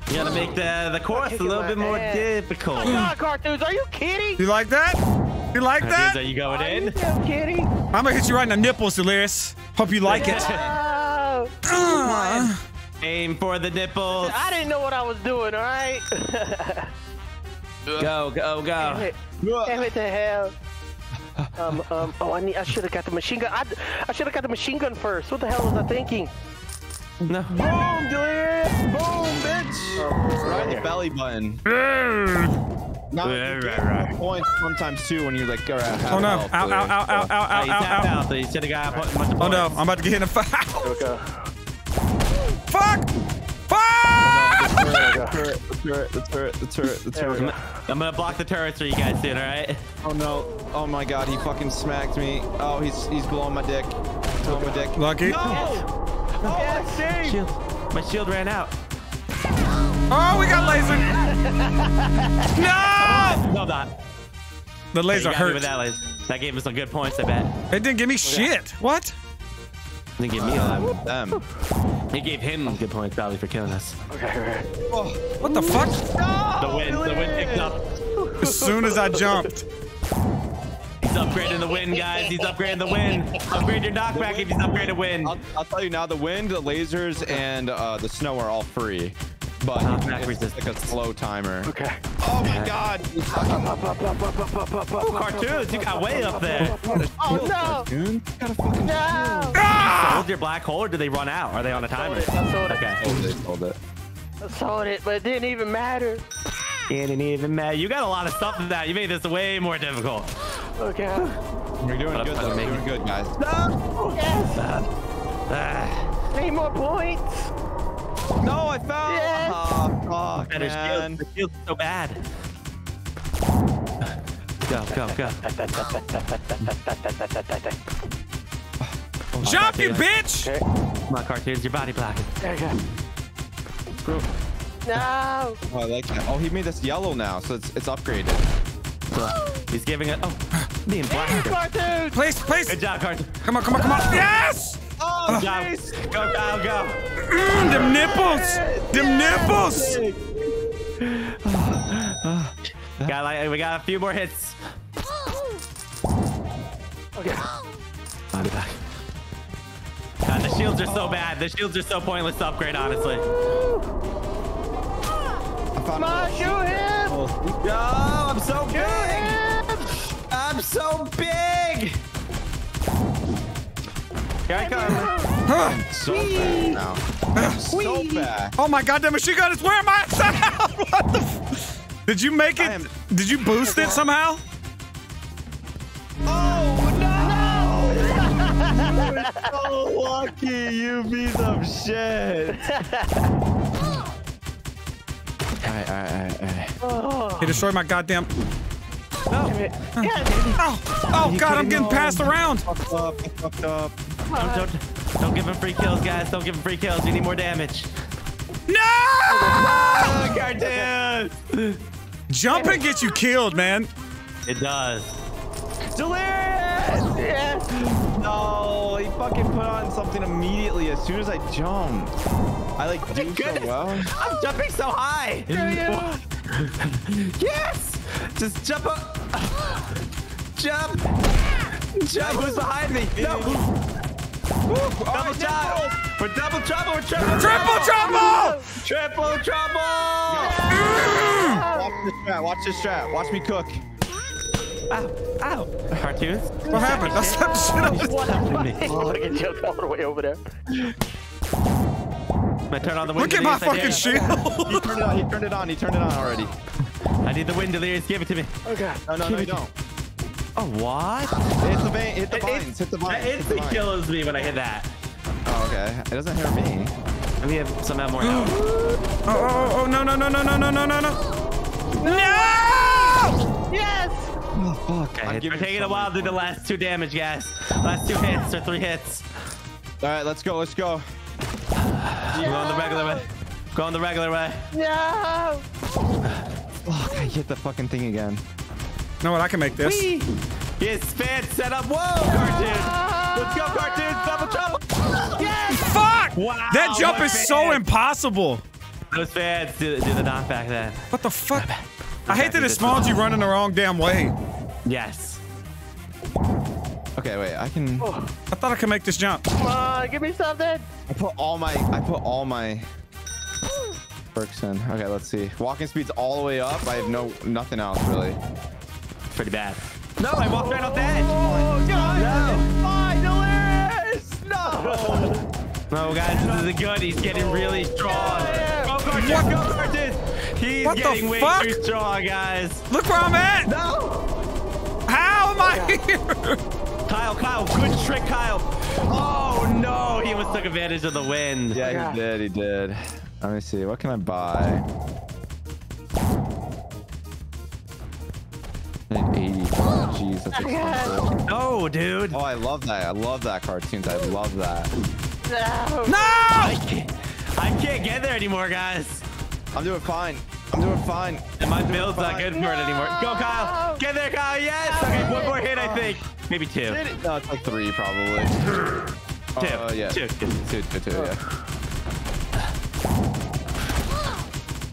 [SPEAKER 2] You gotta make the the course a little
[SPEAKER 3] my
[SPEAKER 2] bit more
[SPEAKER 3] ass.
[SPEAKER 2] difficult.
[SPEAKER 3] Oh my God, cartoons, are you kidding?
[SPEAKER 1] You like that? You like
[SPEAKER 2] Dudes,
[SPEAKER 1] that?
[SPEAKER 2] are you going
[SPEAKER 3] Are you
[SPEAKER 2] in?
[SPEAKER 3] damn kidding?
[SPEAKER 1] I'm gonna hit you right in the nipples, Delirious. Hope you like it.
[SPEAKER 3] Oh,
[SPEAKER 1] Uh,
[SPEAKER 2] Aim for the nipples.
[SPEAKER 3] I didn't know what I was doing. All right.
[SPEAKER 2] Go, go,
[SPEAKER 3] Damn
[SPEAKER 2] go.
[SPEAKER 3] it. Damn it to hell. Um, um, oh, I need, I should have got the machine gun. I, I should have got the machine gun first. What the hell was I thinking?
[SPEAKER 2] No.
[SPEAKER 4] Boom, Delirious. Boom, bitch. Right in the belly button. Not
[SPEAKER 2] Right, right, right.
[SPEAKER 4] points sometimes too when you like. Uh, Are at
[SPEAKER 1] oh no.
[SPEAKER 4] half
[SPEAKER 1] Ow,
[SPEAKER 4] health,
[SPEAKER 1] ow, ow, ow,
[SPEAKER 4] Delirious.
[SPEAKER 1] ow,
[SPEAKER 2] Oh,
[SPEAKER 1] ow,
[SPEAKER 2] you
[SPEAKER 1] ow, ow.
[SPEAKER 2] out, so you should have a bunch of
[SPEAKER 1] Oh no, I'm about to get hit in the foul.
[SPEAKER 3] Okay.
[SPEAKER 1] Fuck! Fuck!
[SPEAKER 4] The turret, the turret, the turret, the turret, the
[SPEAKER 3] There we
[SPEAKER 4] turret.
[SPEAKER 2] I'm gonna block the turrets for you guys soon, alright?
[SPEAKER 4] Oh no! Oh my God! He fucking smacked me. Oh, he's he's blowing my dick. Blowing my dick.
[SPEAKER 1] Lucky.
[SPEAKER 4] No!
[SPEAKER 3] Yes.
[SPEAKER 2] Oh, shield. My shield ran out.
[SPEAKER 1] Oh, we got laser. No!
[SPEAKER 2] No, not.
[SPEAKER 1] The laser
[SPEAKER 2] You got
[SPEAKER 1] hurt.
[SPEAKER 2] with that, laser. that gave us some good points, I bet.
[SPEAKER 1] It didn't give me shit. What?
[SPEAKER 2] It Didn't give me a lot.
[SPEAKER 4] Them.
[SPEAKER 2] He gave him good points probably for killing us.
[SPEAKER 3] Okay, okay.
[SPEAKER 4] Oh,
[SPEAKER 1] What the fuck?
[SPEAKER 2] The wind, the wind picked up.
[SPEAKER 1] As soon as I jumped.
[SPEAKER 2] He's upgrading the wind, guys. He's upgrading the wind. Upgrade your knockback if he's upgraded wind.
[SPEAKER 4] I'll, I'll tell you now. The wind, the lasers, and uh, the snow are all free, but
[SPEAKER 2] Knockback
[SPEAKER 4] it's
[SPEAKER 2] resistance.
[SPEAKER 4] like a slow timer.
[SPEAKER 3] Okay.
[SPEAKER 4] Oh my God!
[SPEAKER 3] Up.
[SPEAKER 2] Cartoons, you got way up there.
[SPEAKER 3] Oh no!
[SPEAKER 4] Dude, gotta fucking
[SPEAKER 3] No!
[SPEAKER 2] Sold your black hole or do they run out? Are they on a timer?
[SPEAKER 3] I sold it.
[SPEAKER 2] Okay.
[SPEAKER 4] hold it, hold it.
[SPEAKER 3] I sold it, but it didn't even matter.
[SPEAKER 2] It didn't even matter. You got a lot of stuff in that. You made this way more difficult.
[SPEAKER 3] Okay.
[SPEAKER 4] You're doing
[SPEAKER 2] But
[SPEAKER 4] good,
[SPEAKER 2] fucking
[SPEAKER 4] though.
[SPEAKER 2] making-
[SPEAKER 4] Doing good, guys.
[SPEAKER 3] Yes!
[SPEAKER 2] Ah,
[SPEAKER 3] Need more points!
[SPEAKER 4] No, I fell.
[SPEAKER 3] Yes.
[SPEAKER 4] Oh, fuck,
[SPEAKER 2] and
[SPEAKER 4] man.
[SPEAKER 2] shield, the shield's so bad. Go, go, go.
[SPEAKER 1] Oh, Jump, you bitch!
[SPEAKER 3] Okay.
[SPEAKER 2] Come on, cartoons, your body blocking.
[SPEAKER 3] There you go. No!
[SPEAKER 4] Oh, I like that. Oh, he made this yellow now, so it's it's upgraded.
[SPEAKER 2] He's giving it. Oh, me and black.
[SPEAKER 3] Cartoon!
[SPEAKER 1] Please, place.
[SPEAKER 2] Good job, cartoon.
[SPEAKER 1] Come on, come on, come on. Yes!
[SPEAKER 4] Oh,
[SPEAKER 2] Good job. Go, go, go.
[SPEAKER 1] Mm, them nipples! Them nipples!
[SPEAKER 2] Got like we got a few more hits.
[SPEAKER 3] Okay.
[SPEAKER 2] Body back. God, the shields are so bad. The shields are so pointless to upgrade, honestly.
[SPEAKER 3] Come on, shoot him!
[SPEAKER 2] Yo, I'm so
[SPEAKER 3] Shoot
[SPEAKER 2] big. I'm so big. Here I come.
[SPEAKER 4] So fast now. So fast.
[SPEAKER 1] Oh my god, that machine gun is wearing my out! What the f- Did you make it?
[SPEAKER 4] am-
[SPEAKER 1] Did you boost it somehow? Oh no!
[SPEAKER 4] So lucky, you piece of shit. alright, alright, alright, alright.
[SPEAKER 3] Oh,
[SPEAKER 1] He destroyed my goddamn.
[SPEAKER 3] Yes.
[SPEAKER 1] Oh, oh God, I'm getting passed around.
[SPEAKER 4] Fucked up. Fucked up.
[SPEAKER 2] Don't, don't, don't give him free kills, guys. Don't give him free kills. You need more damage.
[SPEAKER 1] No!
[SPEAKER 2] Oh, cartoon!
[SPEAKER 1] Jumping gets you killed, man.
[SPEAKER 2] It does.
[SPEAKER 4] Delirious!
[SPEAKER 3] Yes.
[SPEAKER 4] No, he fucking put on something immediately as soon as I jumped. I like do so well.
[SPEAKER 2] I'm jumping so high. yes! Just jump up. Jump. Jump. Who's behind me? No. Double trouble. We're double trouble. We're triple
[SPEAKER 1] Triple trouble!
[SPEAKER 2] Triple trouble.
[SPEAKER 4] Watch this strat. Watch this strat. Watch me cook.
[SPEAKER 2] Ow. Ow. Cartoons?
[SPEAKER 1] What happened? That's that shit. I was-
[SPEAKER 3] What? Fucking oh, jumped all the way over there.
[SPEAKER 2] I'm turn on the wind.
[SPEAKER 1] Look at my fucking
[SPEAKER 2] dare.
[SPEAKER 1] shield.
[SPEAKER 4] He turned it on. He turned it on. He turned it on already.
[SPEAKER 2] I need the wind, Delirious. Give it to me.
[SPEAKER 3] Oh, okay.
[SPEAKER 4] No, no, no, you don't.
[SPEAKER 2] Oh, what?
[SPEAKER 4] Hit the vein. Hit the
[SPEAKER 2] It-
[SPEAKER 4] vines. Hit the vines. hit the
[SPEAKER 2] instantly kills me when I hit that.
[SPEAKER 4] Oh, okay. It doesn't hurt me.
[SPEAKER 2] We have somehow more health.
[SPEAKER 1] Oh, oh, oh, oh, no, no, no, no, no, no, no, no, no. No!
[SPEAKER 3] Yes.
[SPEAKER 4] Oh, fuck.
[SPEAKER 2] Okay, we're taking a while to do the last two damage, guys. Last two hits or three hits.
[SPEAKER 4] All right, let's go. Let's go.
[SPEAKER 2] We're going the regular way. Going the regular way.
[SPEAKER 3] No.
[SPEAKER 4] Fuck, I hit the fucking thing again.
[SPEAKER 1] You know what? I can make this.
[SPEAKER 2] Whee! His fan set up. Whoa, cartoon. Let's go, cartoon. Double trouble.
[SPEAKER 1] Fuck!
[SPEAKER 2] Wow,
[SPEAKER 1] That jump
[SPEAKER 2] what
[SPEAKER 1] is so impossible.
[SPEAKER 2] Those fans do, do the knockback then.
[SPEAKER 1] What the fuck? I hate that it spawns you running the wrong damn way.
[SPEAKER 2] Yes.
[SPEAKER 4] Okay, wait. I can.
[SPEAKER 1] I thought I could make this jump.
[SPEAKER 3] Come on, give me something.
[SPEAKER 4] I put all my. I put all my. Perks in. Okay, let's see. Walking speed's all the way up. I have no nothing else really.
[SPEAKER 2] Pretty bad. No, I walked right off the edge.
[SPEAKER 3] Oh, oh God.
[SPEAKER 2] No. No, oh, guys, this isn't good. He's getting really strong. Go, cartoon. Go, cartoon. He's
[SPEAKER 1] What
[SPEAKER 2] getting way
[SPEAKER 1] fuck?
[SPEAKER 2] too strong, guys.
[SPEAKER 1] Look where I'm at.
[SPEAKER 2] No.
[SPEAKER 1] How am I here?
[SPEAKER 2] Kyle, Kyle, good trick, Kyle. Oh no, he almost took advantage of the wind.
[SPEAKER 4] Yeah,
[SPEAKER 3] Yeah.
[SPEAKER 4] he did. He did. Let me see. What can I buy? Jeez, that's expensive.
[SPEAKER 2] No, dude.
[SPEAKER 4] Oh, I love that. I love that cartoons. I love that.
[SPEAKER 3] No.
[SPEAKER 1] No!
[SPEAKER 2] I can't, I can't get there anymore, guys.
[SPEAKER 4] I'm doing fine. I'm doing fine.
[SPEAKER 2] And my build's not good for it anymore. Go, Kyle. Get there, Kyle. Yes. Okay, one more hit, I think. Maybe two.
[SPEAKER 4] Did it? No, it's like three probably.
[SPEAKER 2] Two.
[SPEAKER 4] Uh, yeah.
[SPEAKER 2] Two.
[SPEAKER 4] Two, two, two, yeah.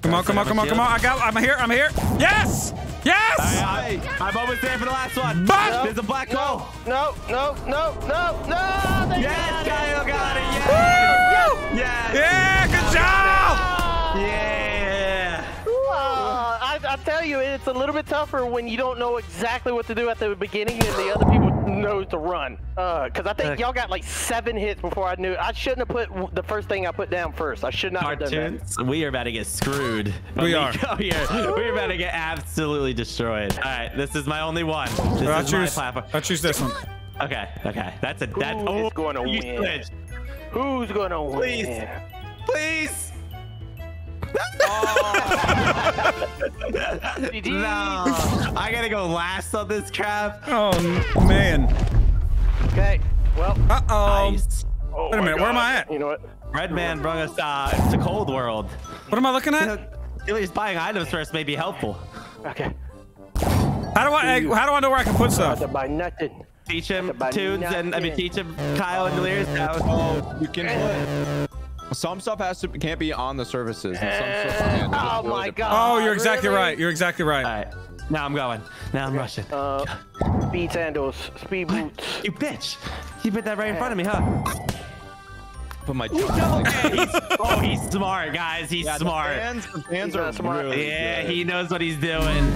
[SPEAKER 1] Come on, come on, come on, come on. I got. I'm here. I'm here. Yes! Yes!
[SPEAKER 2] I, I, I'm almost there for the last one.
[SPEAKER 1] But-
[SPEAKER 2] There's a black hole.
[SPEAKER 3] No, no, no, no, no. They
[SPEAKER 2] Yes,
[SPEAKER 3] got it.
[SPEAKER 2] Kyle got it.
[SPEAKER 1] Woo!
[SPEAKER 2] Yes. Yes.
[SPEAKER 1] Yeah, good job!
[SPEAKER 2] Yeah.
[SPEAKER 3] Uh, I, I tell you, it's a little bit tougher when you don't know exactly what to do at the beginning and the other people know to run. Because I think
[SPEAKER 2] Uh,
[SPEAKER 3] y'all got like seven hits before I knew. I shouldn't have put the first thing I put down first. I should not have done that.
[SPEAKER 2] Cartoons, we are about to get screwed.
[SPEAKER 1] We are.
[SPEAKER 2] Go here. We're about to get absolutely destroyed. All right, this is my only one. This
[SPEAKER 1] I
[SPEAKER 2] is my
[SPEAKER 1] choose.
[SPEAKER 2] platform.
[SPEAKER 1] I choose this one.
[SPEAKER 2] Okay, okay. That's a that.
[SPEAKER 3] Who
[SPEAKER 2] oh,
[SPEAKER 3] is gonna win?
[SPEAKER 2] switched.
[SPEAKER 3] Who's gonna win?
[SPEAKER 2] Please. Please.
[SPEAKER 3] GG.
[SPEAKER 2] No, I gotta go last on this crap.
[SPEAKER 1] Oh man.
[SPEAKER 3] Okay. Well.
[SPEAKER 1] Uh oh.
[SPEAKER 2] Nice.
[SPEAKER 3] Oh
[SPEAKER 1] Wait a
[SPEAKER 3] my
[SPEAKER 1] minute, where am I at?
[SPEAKER 3] You know what?
[SPEAKER 2] Red man brought us uh, to Cold World.
[SPEAKER 1] What am I looking
[SPEAKER 2] You
[SPEAKER 1] at?
[SPEAKER 2] know, at least buying items first may be helpful.
[SPEAKER 3] Okay.
[SPEAKER 1] How do I? How do I know where I can put stuff?
[SPEAKER 3] To buy nothing.
[SPEAKER 2] Teach him
[SPEAKER 3] That's about
[SPEAKER 2] tunes and I mean teach him Kyle and Delirious how.
[SPEAKER 4] Oh, you can put. Some stuff has to can't be on the services. And some stuff can. They're
[SPEAKER 3] Oh
[SPEAKER 4] really
[SPEAKER 3] my
[SPEAKER 4] different.
[SPEAKER 3] God.
[SPEAKER 1] Oh, you're exactly
[SPEAKER 3] really?
[SPEAKER 1] right. You're exactly
[SPEAKER 2] All
[SPEAKER 1] right.
[SPEAKER 2] right, now I'm going. Now I'm rushing.
[SPEAKER 3] Uh, speed sandals, speed boots.
[SPEAKER 2] You bitch! You put that right in front of me, huh?
[SPEAKER 4] Put my.
[SPEAKER 2] Okay, he's, oh, he's smart, guys. He's
[SPEAKER 4] Yeah, the
[SPEAKER 2] smart.
[SPEAKER 4] fans, the fans
[SPEAKER 3] He's
[SPEAKER 4] are
[SPEAKER 3] smart.
[SPEAKER 4] really
[SPEAKER 2] Yeah,
[SPEAKER 4] good.
[SPEAKER 2] he knows what he's doing.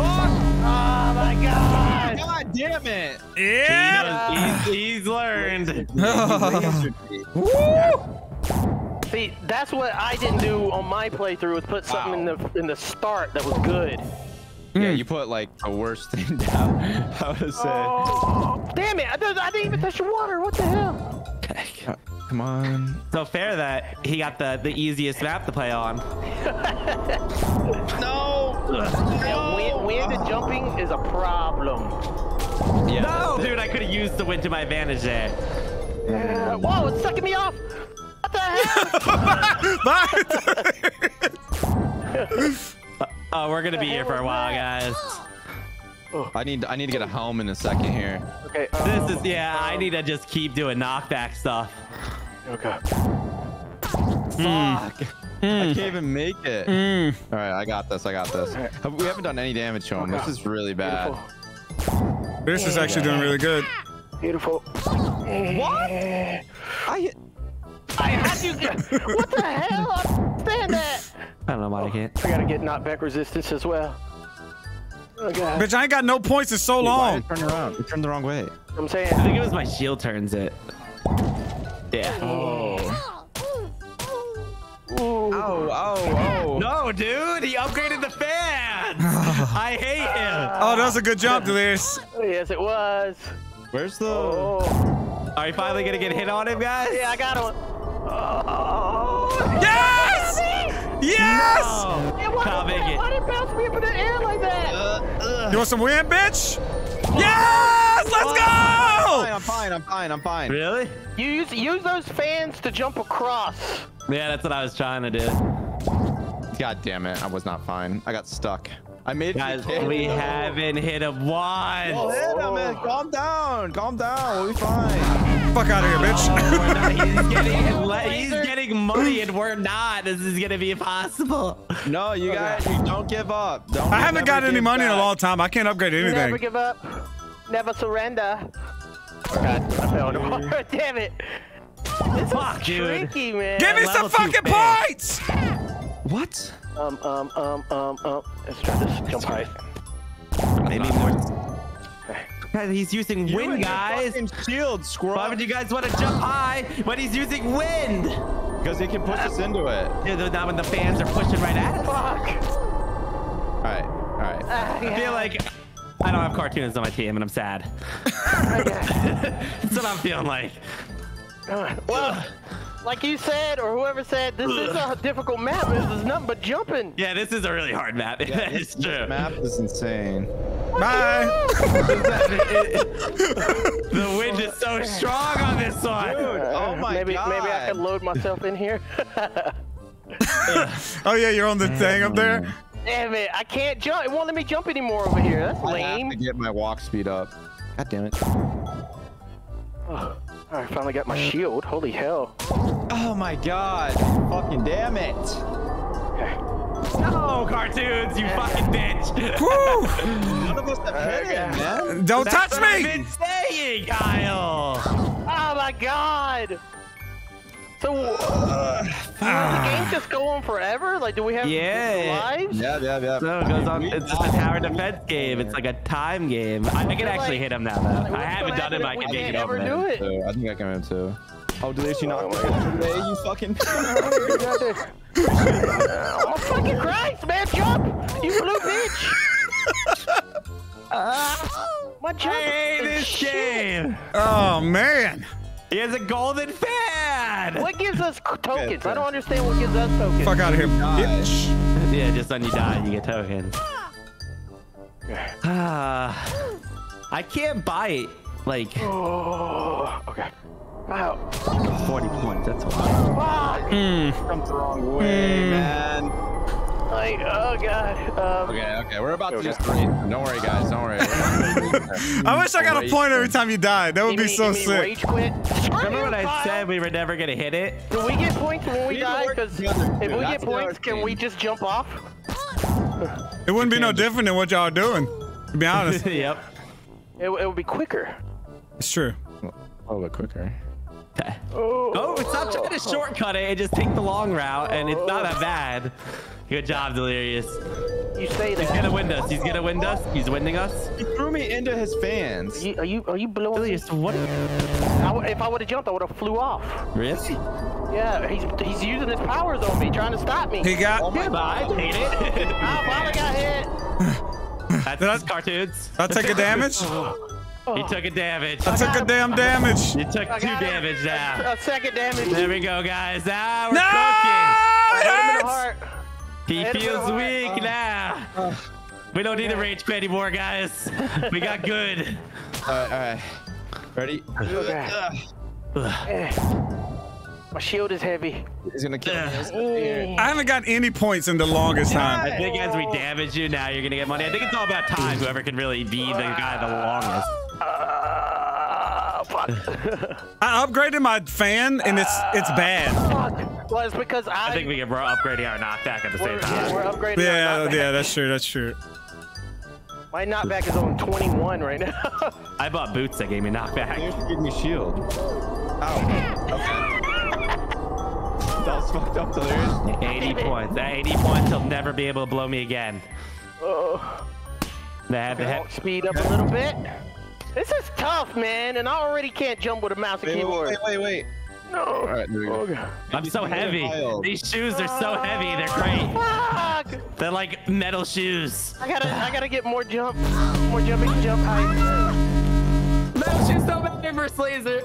[SPEAKER 3] Oh my God.
[SPEAKER 4] God damn it!
[SPEAKER 2] He
[SPEAKER 1] Yeah.
[SPEAKER 2] knows, he's, he's learned.
[SPEAKER 1] Woo!
[SPEAKER 3] See, that's what I didn't do on my playthrough. Was put something in the in the start that was good.
[SPEAKER 4] Yeah, you put like the worst thing down. I would say.
[SPEAKER 3] Oh, damn it! I, did, I didn't even touch the water. What the hell?
[SPEAKER 2] heck?
[SPEAKER 4] Come on.
[SPEAKER 2] So fair that he got the the easiest map to play on.
[SPEAKER 4] No.
[SPEAKER 3] Yeah, wind, wind and jumping is a problem.
[SPEAKER 4] Yeah.
[SPEAKER 2] No, dude, I could have used the wind to my advantage there.
[SPEAKER 3] Uh, whoa, it's sucking me off. What the hell?
[SPEAKER 2] Oh, we're gonna be here for a while, guys.
[SPEAKER 4] I need I need to get a helm in a second here.
[SPEAKER 3] okay. uh,
[SPEAKER 2] This is yeah. I um, need to just keep doing knockback stuff.
[SPEAKER 3] okay. Hmm.
[SPEAKER 4] Fuck. I hmm. can't even make it. Hmm. All right, I got this. I got this. Have- We haven't done any damage to him. This is really bad.
[SPEAKER 1] This is actually doing really good.
[SPEAKER 3] Beautiful.
[SPEAKER 4] What? I hit.
[SPEAKER 3] I had you get. What the hell? I stand that.
[SPEAKER 2] I don't know why I can't.
[SPEAKER 3] I gotta get knockback resistance as well. Okay.
[SPEAKER 1] Bitch, I ain't got no points in so
[SPEAKER 4] Why
[SPEAKER 1] long.
[SPEAKER 4] did it turn around? It turned the wrong way.
[SPEAKER 3] I'm saying.
[SPEAKER 2] I think it was my shield turns it. Yeah.
[SPEAKER 4] Oh.
[SPEAKER 3] Ooh.
[SPEAKER 4] Oh, oh, oh.
[SPEAKER 2] No, dude, he upgraded the fan. I hate him.
[SPEAKER 1] Oh, that was a good jump, Delirious.
[SPEAKER 3] Yes, it was.
[SPEAKER 4] Where's the?
[SPEAKER 3] Oh.
[SPEAKER 2] Are you finally gonna get hit on him, guys?
[SPEAKER 3] Yeah, I got one. Oh.
[SPEAKER 1] Yes! Yes!
[SPEAKER 3] Yeah, why,
[SPEAKER 2] can't
[SPEAKER 3] did, why
[SPEAKER 2] it.
[SPEAKER 3] did it bounce me up in the air like that? Uh, uh.
[SPEAKER 1] You want some wind, bitch? Yes! Let's
[SPEAKER 4] Fine,
[SPEAKER 1] go!
[SPEAKER 4] I'm fine. I'm fine. I'm fine.
[SPEAKER 2] Really?
[SPEAKER 3] Use use those fans to jump across.
[SPEAKER 2] Yeah, that's what I was trying to do.
[SPEAKER 4] God damn it! I was not fine. I got stuck. I made it.
[SPEAKER 2] Guys,
[SPEAKER 4] to the
[SPEAKER 2] we
[SPEAKER 4] cave.
[SPEAKER 2] haven't hit him once.
[SPEAKER 4] Oh, hit him, man. Calm down. Calm down. We'll be fine.
[SPEAKER 1] Fuck out of here, bitch.
[SPEAKER 2] Oh, he's, getting, he's getting money and we're not. This is gonna be impossible.
[SPEAKER 4] No, you guys, you don't give up. Don't.
[SPEAKER 1] I haven't got any
[SPEAKER 4] give
[SPEAKER 1] money in a long time. I can't upgrade anything.
[SPEAKER 3] Never give up. Never surrender. Oh, God, I fell no Damn it. This
[SPEAKER 2] Fuck,
[SPEAKER 3] is
[SPEAKER 2] dude.
[SPEAKER 3] tricky, man.
[SPEAKER 1] Give me
[SPEAKER 2] Level
[SPEAKER 1] some fucking
[SPEAKER 2] fan.
[SPEAKER 1] points!
[SPEAKER 4] What?
[SPEAKER 3] Um, um, um, um, um. Let's try this jump height.
[SPEAKER 2] Maybe more. Guys, he's using
[SPEAKER 4] You
[SPEAKER 2] wind, guys.
[SPEAKER 4] fucking shield, squirrel.
[SPEAKER 2] Why would you guys want to jump high when he's using wind?
[SPEAKER 4] Because he can push us into it.
[SPEAKER 2] Yeah, not when the fans are pushing right at us.
[SPEAKER 3] Fuck.
[SPEAKER 4] right. All right.
[SPEAKER 3] Ah,
[SPEAKER 2] I feel like I don't have cartoons on my team and I'm sad. That's what I'm feeling like.
[SPEAKER 3] Well, like you said, or whoever said, this is a difficult map. This is nothing but jumping.
[SPEAKER 2] Yeah, this is a really hard map. that is true.
[SPEAKER 4] This map is insane.
[SPEAKER 1] Bye.
[SPEAKER 2] the wind is so strong on this one.
[SPEAKER 4] Dude, uh, oh my
[SPEAKER 3] maybe,
[SPEAKER 4] god.
[SPEAKER 3] Maybe I can load myself in here.
[SPEAKER 1] Oh yeah, you're on the thing up there. Mm.
[SPEAKER 3] Damn it, I can't jump. It won't let me jump anymore over here. That's lame.
[SPEAKER 4] I have to get my walk speed up. God damn it.
[SPEAKER 3] Oh, Oh, I finally got my shield. Holy hell.
[SPEAKER 4] Oh my god. Fucking damn it.
[SPEAKER 3] Okay.
[SPEAKER 2] No, cartoons, you fucking bitch.
[SPEAKER 1] Woo!
[SPEAKER 4] None of us have hit him, man.
[SPEAKER 1] Don't
[SPEAKER 2] That's
[SPEAKER 1] touch
[SPEAKER 2] what I've
[SPEAKER 1] me!
[SPEAKER 2] been saying, Kyle.
[SPEAKER 3] Oh my god. So, uh, the game just go on forever? Like, do we have
[SPEAKER 2] Yeah.
[SPEAKER 3] lives?
[SPEAKER 4] Yeah, yeah, yeah.
[SPEAKER 2] No, it goes on. It's just a tower defense game. It's like a time game. I, I can actually hit him now, though. I haven't done it, but I can make it over.
[SPEAKER 3] do it?
[SPEAKER 4] So, I think I can win too. Oh, Delirious, you knocked me
[SPEAKER 3] my
[SPEAKER 4] out today, you fucking.
[SPEAKER 3] oh fucking Christ, man, jump! You blue bitch! My jump
[SPEAKER 2] I hate
[SPEAKER 3] is
[SPEAKER 2] this
[SPEAKER 3] shit.
[SPEAKER 2] game.
[SPEAKER 1] Oh man.
[SPEAKER 2] He has a golden fan.
[SPEAKER 3] What gives us tokens? I don't understand what gives us tokens.
[SPEAKER 1] Fuck out of here, bitch.
[SPEAKER 2] Yeah, just when you die, you get tokens. Ah, I can't buy it. Like
[SPEAKER 3] Oh, okay. Wow.
[SPEAKER 2] 40 points. That's why.
[SPEAKER 3] Fuck!
[SPEAKER 4] Come the wrong way, man.
[SPEAKER 3] Like, oh god. Um,
[SPEAKER 4] Okay, okay, we're about to
[SPEAKER 3] Okay.
[SPEAKER 4] just raid. Don't worry, guys. Don't worry.
[SPEAKER 1] I wish I got a point every time you died. That would
[SPEAKER 3] you
[SPEAKER 1] be
[SPEAKER 3] mean-
[SPEAKER 1] so sick.
[SPEAKER 3] Rage quit?
[SPEAKER 2] Remember when I said we were never gonna hit it?
[SPEAKER 3] Do we get points when we
[SPEAKER 4] We
[SPEAKER 3] die? Because if we
[SPEAKER 4] That's
[SPEAKER 3] get points,
[SPEAKER 4] other
[SPEAKER 3] can we just jump off?
[SPEAKER 1] It wouldn't be no different than what y'all are doing. To be honest,
[SPEAKER 2] yep.
[SPEAKER 3] It, it would be quicker.
[SPEAKER 1] it's true.
[SPEAKER 4] A little bit quicker.
[SPEAKER 2] Okay.
[SPEAKER 3] Oh,
[SPEAKER 2] Oh, stop trying to shortcut it and just take the long route, and it's not that bad. Good job, Delirious.
[SPEAKER 3] You say
[SPEAKER 2] He's gonna
[SPEAKER 3] that.
[SPEAKER 2] win us. He's gonna win us. He's winning us.
[SPEAKER 4] He threw me into his fans.
[SPEAKER 3] You, are you are you blowing?
[SPEAKER 2] Delirious, what?
[SPEAKER 3] I w- if I would have jumped, I would have flew off.
[SPEAKER 2] Really?
[SPEAKER 3] Yeah, he's he's using his powers on me, trying to stop me.
[SPEAKER 1] He got.
[SPEAKER 4] Oh my
[SPEAKER 2] Goodbye.
[SPEAKER 4] god.
[SPEAKER 2] Hate
[SPEAKER 3] I
[SPEAKER 2] it.
[SPEAKER 3] finally got hit.
[SPEAKER 2] That's
[SPEAKER 1] Did I-
[SPEAKER 2] just cartoons.
[SPEAKER 1] I take a damage.
[SPEAKER 2] He oh. took a damage.
[SPEAKER 1] I took a damn damage.
[SPEAKER 2] You took two
[SPEAKER 3] got
[SPEAKER 2] damage now.
[SPEAKER 3] A second damage.
[SPEAKER 2] There we go, guys. Now we're
[SPEAKER 1] No!
[SPEAKER 2] cooking.
[SPEAKER 1] It
[SPEAKER 3] Hit him in the
[SPEAKER 1] hurts!
[SPEAKER 3] Heart.
[SPEAKER 2] He
[SPEAKER 3] Hit him in the
[SPEAKER 2] feels
[SPEAKER 3] heart.
[SPEAKER 2] weak now. We don't need the rage quit anymore, guys. We got good.
[SPEAKER 4] All right, all right. Ready?
[SPEAKER 3] My shield is heavy.
[SPEAKER 4] He's gonna kill me.
[SPEAKER 2] Ugh.
[SPEAKER 4] He's gonna kill me.
[SPEAKER 1] I haven't got any points in the longest time.
[SPEAKER 2] I think as we damage you, now you're gonna get money. I think it's all about time. Whoever can really be the guy the longest.
[SPEAKER 3] Uh, fuck.
[SPEAKER 1] I upgraded my fan and it's it's bad.
[SPEAKER 3] Fuck. Well, it's because I,
[SPEAKER 2] I think we can we're upgrading our knockback at the
[SPEAKER 3] we're,
[SPEAKER 2] same time.
[SPEAKER 3] we're upgrading. our
[SPEAKER 1] Yeah,
[SPEAKER 3] knockback.
[SPEAKER 1] yeah, that's true. That's true.
[SPEAKER 3] My knockback is on 21 right now.
[SPEAKER 2] I bought boots that gave me knockback.
[SPEAKER 4] You have to give me shield. Ow. Okay. That was fucked up, Delirious.
[SPEAKER 2] 80 points. At 80 points, he'll never be able to blow me again.
[SPEAKER 3] oh,
[SPEAKER 2] They have the
[SPEAKER 3] walk
[SPEAKER 2] head.
[SPEAKER 3] speed up a little bit. This is tough, man, and I already can't jump with a mouse and
[SPEAKER 4] Wait,
[SPEAKER 3] keyboard.
[SPEAKER 4] wait, wait, wait.
[SPEAKER 3] No.
[SPEAKER 4] All right, there we go.
[SPEAKER 3] Okay.
[SPEAKER 2] I'm so heavy. These shoes are so heavy. They're ah, great.
[SPEAKER 3] Fuck!
[SPEAKER 2] They're like metal shoes.
[SPEAKER 3] I gotta, I gotta get more jump, more jumping jump height.
[SPEAKER 2] Metal shoes so bad versus laser.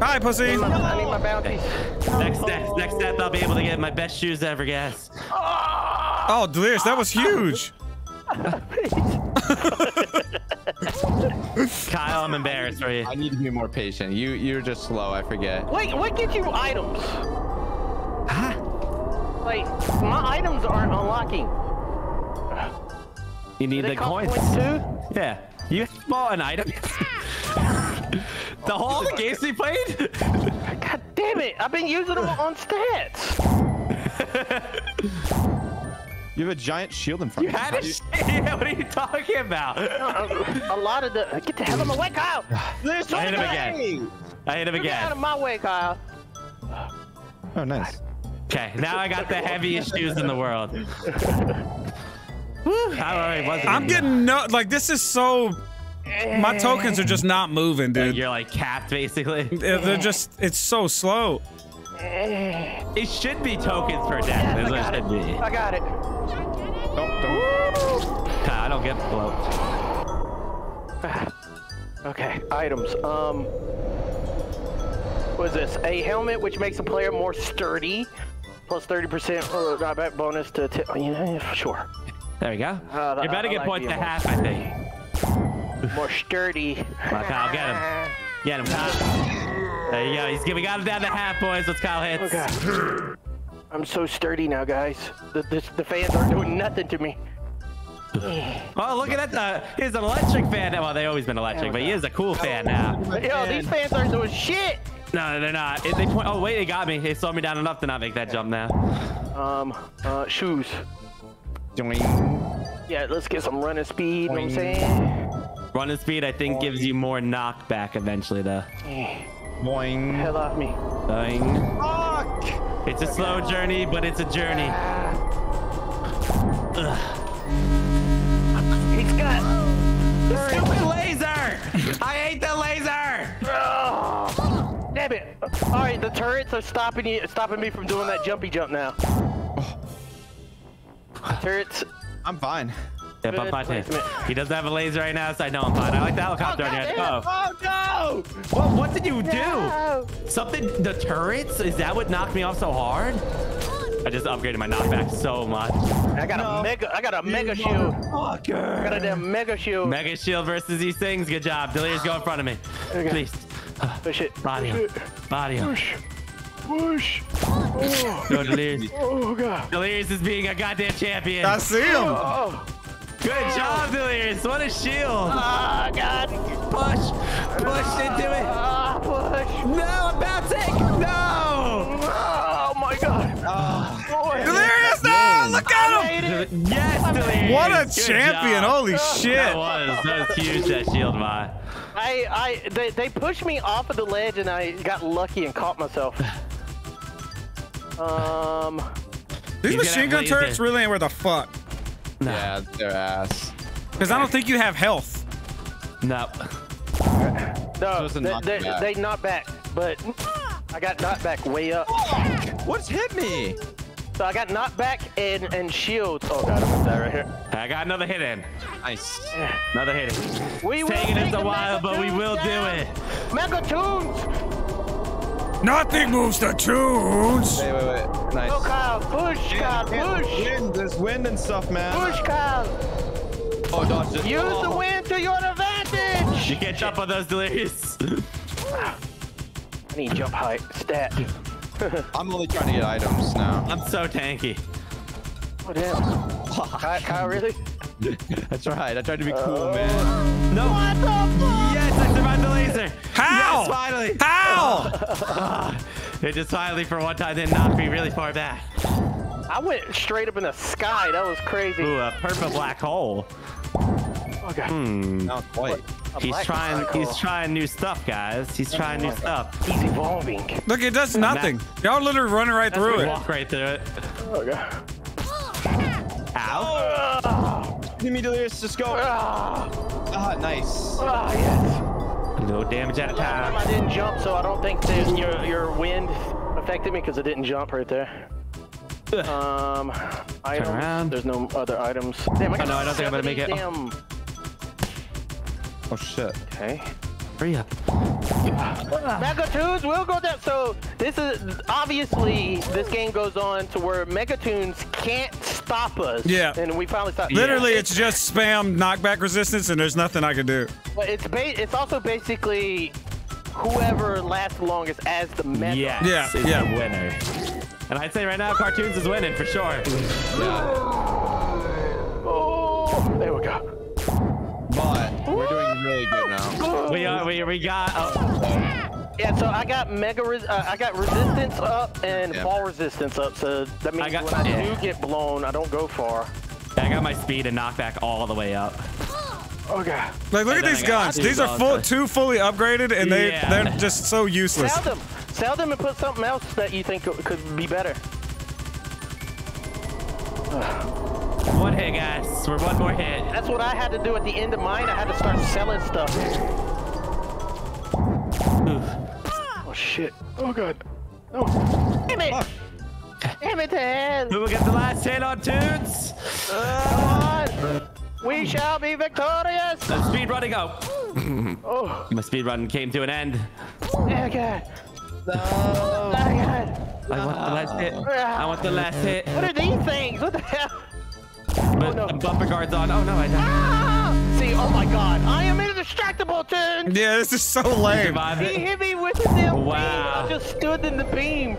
[SPEAKER 1] Hi, pussy.
[SPEAKER 3] I need my, I need my bounties.
[SPEAKER 2] next step, next step, I'll be able to get my best shoes ever, guess. Ah.
[SPEAKER 1] Oh, Delirious, that was huge.
[SPEAKER 2] Kyle, I'm embarrassed for you.
[SPEAKER 4] I need to be more patient. You, you're just slow. I forget.
[SPEAKER 3] Wait, what gets you items? Huh? Like, my items aren't unlocking.
[SPEAKER 2] You need
[SPEAKER 3] They
[SPEAKER 2] the coins.
[SPEAKER 3] points too?
[SPEAKER 2] Yeah. You bought an item. the whole the games we played.
[SPEAKER 3] God damn it! I've been using them on stats.
[SPEAKER 4] You have a giant shield in front
[SPEAKER 2] You
[SPEAKER 4] of
[SPEAKER 2] had
[SPEAKER 4] you.
[SPEAKER 2] a shit. What are you talking about?
[SPEAKER 3] A, a lot of the get the hell out of my way, Kyle.
[SPEAKER 4] There's
[SPEAKER 2] I hit him again. I hit him
[SPEAKER 3] Get out of my way, Kyle.
[SPEAKER 4] Oh, nice.
[SPEAKER 2] Okay, now I got the heaviest shoes in the world. Woo, How already was it?
[SPEAKER 1] I'm getting no like this is so my tokens are just not moving, dude.
[SPEAKER 2] You're like capped, basically.
[SPEAKER 1] They're they're just it's so slow. Eh.
[SPEAKER 2] It should be tokens per death. That's
[SPEAKER 3] Yes, I got
[SPEAKER 2] it
[SPEAKER 3] it.
[SPEAKER 2] should be.
[SPEAKER 3] I got it.
[SPEAKER 4] Don't, don't.
[SPEAKER 2] I don't get bloat.
[SPEAKER 3] Okay, items. Um, what is this? A helmet which makes the player more sturdy, plus 30% uh, drawback bonus to. T- oh, yeah, sure.
[SPEAKER 2] There we go.
[SPEAKER 3] Uh,
[SPEAKER 2] You're about
[SPEAKER 3] I
[SPEAKER 2] get
[SPEAKER 3] like
[SPEAKER 2] points
[SPEAKER 3] the
[SPEAKER 2] to half, I think.
[SPEAKER 3] More sturdy.
[SPEAKER 2] Come on, Kyle, get him. Get him, Kyle. There you go. He's, we got him down to half, boys. Let's Kyle hits.
[SPEAKER 3] Okay. I'm so sturdy now, guys. The, this, the fans aren't doing nothing to me.
[SPEAKER 2] Oh, look at that. Uh, he's an electric fan. Well, they've always been electric, but he is a cool fan now.
[SPEAKER 3] Yo, these fans aren't doing shit.
[SPEAKER 2] No, they're not. They point. Oh, wait, they got me. They slowed me down enough to not make that jump now.
[SPEAKER 3] Um, uh, shoes.
[SPEAKER 4] Doing.
[SPEAKER 3] Yeah, let's get some running speed. You know what I'm saying?
[SPEAKER 2] Running speed, I think, gives you more knockback eventually, though.
[SPEAKER 4] Boing.
[SPEAKER 3] Hell off me.
[SPEAKER 2] Dying.
[SPEAKER 4] Fuck!
[SPEAKER 2] It's a slow journey, but it's a journey.
[SPEAKER 3] He's
[SPEAKER 2] I hate the laser!
[SPEAKER 3] Oh, damn it! All right, the turrets are stopping you, stopping me from doing that jumpy jump now. Turrets.
[SPEAKER 4] I'm fine.
[SPEAKER 2] Yeah, but
[SPEAKER 3] Good
[SPEAKER 2] fine.
[SPEAKER 3] placement.
[SPEAKER 2] He doesn't have a laser right now, so I know I'm fine. I like the helicopter
[SPEAKER 3] Oh,
[SPEAKER 2] on your head. Oh.
[SPEAKER 4] Oh no!
[SPEAKER 2] Well, what did you do?
[SPEAKER 3] No.
[SPEAKER 2] Something, the turrets? Is that what knocked me off so hard? I just upgraded my knockback so much.
[SPEAKER 3] I got a mega. I got a mega shield. I got a damn mega shield.
[SPEAKER 2] Mega shield versus these things. Good job. Delirious, go in front of me.
[SPEAKER 3] Okay.
[SPEAKER 2] Please.
[SPEAKER 3] Push it.
[SPEAKER 2] Body him. Body him.
[SPEAKER 3] Push. Push. Oh,
[SPEAKER 2] Go, Delirious.
[SPEAKER 3] oh god.
[SPEAKER 2] Delirious is being a goddamn champion.
[SPEAKER 1] I see him.
[SPEAKER 3] Oh.
[SPEAKER 2] Good job, Delirious. What a shield.
[SPEAKER 3] Ah, god.
[SPEAKER 2] Push. Push into it.
[SPEAKER 3] Ah, push.
[SPEAKER 2] No, I'm bouncing.
[SPEAKER 3] It.
[SPEAKER 2] Yes, Delirious.
[SPEAKER 1] What a
[SPEAKER 2] Good
[SPEAKER 1] champion!
[SPEAKER 2] job.
[SPEAKER 1] Holy
[SPEAKER 2] That
[SPEAKER 1] shit!
[SPEAKER 2] was, that was huge, that shield, Vi.
[SPEAKER 3] I, I, they, they pushed me off of the ledge and I got lucky and caught myself. Um,
[SPEAKER 1] These
[SPEAKER 2] He's
[SPEAKER 1] machine gun
[SPEAKER 2] laser.
[SPEAKER 1] turrets really ain't worth a fuck.
[SPEAKER 2] No.
[SPEAKER 4] Yeah, their ass.
[SPEAKER 1] Because I don't think you have health.
[SPEAKER 2] No.
[SPEAKER 3] no,
[SPEAKER 4] it's
[SPEAKER 3] they,
[SPEAKER 4] knockback.
[SPEAKER 3] they, they knocked back, but I got knocked back way up.
[SPEAKER 4] What's hit me?
[SPEAKER 3] So I got knockback and and shields. Oh god, I'm gonna die right here.
[SPEAKER 2] I got another hit in.
[SPEAKER 4] Nice.
[SPEAKER 2] Another hit in.
[SPEAKER 3] We
[SPEAKER 2] It's taking us
[SPEAKER 3] take
[SPEAKER 2] a
[SPEAKER 3] the
[SPEAKER 2] while, but we
[SPEAKER 3] Megatoons
[SPEAKER 2] will do
[SPEAKER 3] down.
[SPEAKER 2] it.
[SPEAKER 3] Megatoons!
[SPEAKER 1] Nothing moves the tunes.
[SPEAKER 4] Wait, wait, wait. Nice.
[SPEAKER 3] Go Kyle, push Kyle, push!
[SPEAKER 4] Wind, there's wind and stuff, man.
[SPEAKER 3] Push Kyle!
[SPEAKER 4] Oh, dodge it.
[SPEAKER 3] Use
[SPEAKER 4] oh.
[SPEAKER 3] the wind to your advantage!
[SPEAKER 2] You can't jump on those delirious.
[SPEAKER 3] I need jump height, stat.
[SPEAKER 4] I'm only trying to get items now.
[SPEAKER 2] I'm so tanky.
[SPEAKER 3] Oh damn. Kyle, Kyle, really?
[SPEAKER 4] That's right. I tried to be cool, man.
[SPEAKER 2] No.
[SPEAKER 3] What the fuck?
[SPEAKER 2] Yes, I survived the laser.
[SPEAKER 1] How?
[SPEAKER 2] Yes, finally.
[SPEAKER 1] How?
[SPEAKER 2] Ah, it just finally, for one time, didn't knock me really far back.
[SPEAKER 3] I went straight up in the sky. That was crazy.
[SPEAKER 2] Ooh, a purple black hole.
[SPEAKER 3] Okay.
[SPEAKER 4] Now it's white.
[SPEAKER 3] A
[SPEAKER 2] He's
[SPEAKER 3] black
[SPEAKER 2] trying.
[SPEAKER 3] black
[SPEAKER 2] He's trying new stuff, guys. He's trying new stuff.
[SPEAKER 3] He's evolving.
[SPEAKER 1] Look, it does nothing. Y'all literally running right through it.
[SPEAKER 2] Walk right through it.
[SPEAKER 3] Okay.
[SPEAKER 2] Ow.
[SPEAKER 4] Give me delirious. Just go.
[SPEAKER 3] Ah,
[SPEAKER 4] Ah, nice.
[SPEAKER 3] ah, yes.
[SPEAKER 2] No damage at a
[SPEAKER 3] time I didn't jump, so I don't think that your your wind affected me because I didn't jump right there. Um, items.
[SPEAKER 2] around.
[SPEAKER 3] There's no other items. Damn, I
[SPEAKER 2] Oh, no, I don't think I'm gonna make it.
[SPEAKER 3] Damn.
[SPEAKER 4] Oh shit.
[SPEAKER 3] Okay.
[SPEAKER 2] Hurry up.
[SPEAKER 3] Mega Megatoons will go down. So this is obviously this game goes on to where Megatoons can't stop us.
[SPEAKER 1] Yeah.
[SPEAKER 3] And we finally stopped.
[SPEAKER 1] Literally, it's just spam knockback resistance, and there's nothing I can do.
[SPEAKER 3] But it's ba- it's also basically whoever lasts longest as the meta.
[SPEAKER 2] Yes.
[SPEAKER 1] Yeah,
[SPEAKER 2] is
[SPEAKER 1] yeah.
[SPEAKER 2] the winner. And I'd say right now, cartoons is winning for sure.
[SPEAKER 3] Oh,
[SPEAKER 4] really good now.
[SPEAKER 2] We are. We we got. Oh,
[SPEAKER 3] Yeah, so I got mega, res- uh, I got resistance up and
[SPEAKER 4] Yeah.
[SPEAKER 3] fall resistance up. So that means
[SPEAKER 2] got-
[SPEAKER 3] when I
[SPEAKER 2] yeah.
[SPEAKER 3] do get blown, I don't go far.
[SPEAKER 2] I got my speed and knockback all the way up.
[SPEAKER 3] Okay.
[SPEAKER 1] Like, look
[SPEAKER 2] And
[SPEAKER 1] at these guns. These are full,
[SPEAKER 2] guns.
[SPEAKER 1] two fully upgraded, and they
[SPEAKER 2] Yeah.
[SPEAKER 1] they're just so useless.
[SPEAKER 3] Sell them. Sell them and put something else that you think could- could be better.
[SPEAKER 2] One hit, guys. We're one more hit.
[SPEAKER 3] That's what I had to do at the end of mine. I had to start selling stuff.
[SPEAKER 2] Oof.
[SPEAKER 3] Oh shit. Oh god. Oh. Damn it. Damn it to hell.
[SPEAKER 2] Who will get the last hit on tunes?
[SPEAKER 3] Come on. We shall be victorious.
[SPEAKER 2] The speed running out.
[SPEAKER 3] Oh. oh.
[SPEAKER 2] My speed run came to an end.
[SPEAKER 3] Oh god. Oh god.
[SPEAKER 2] I want the last hit. I want the last hit.
[SPEAKER 3] What are these things? What the hell?
[SPEAKER 2] But
[SPEAKER 3] no.
[SPEAKER 2] the bumper guard's on. Oh no, I died.
[SPEAKER 3] Ah! See, oh my god. I am indestructible, Toon.
[SPEAKER 1] Yeah, this is so lame.
[SPEAKER 3] He hit me with the damn
[SPEAKER 2] Wow.
[SPEAKER 3] beam. I just stood in the beam.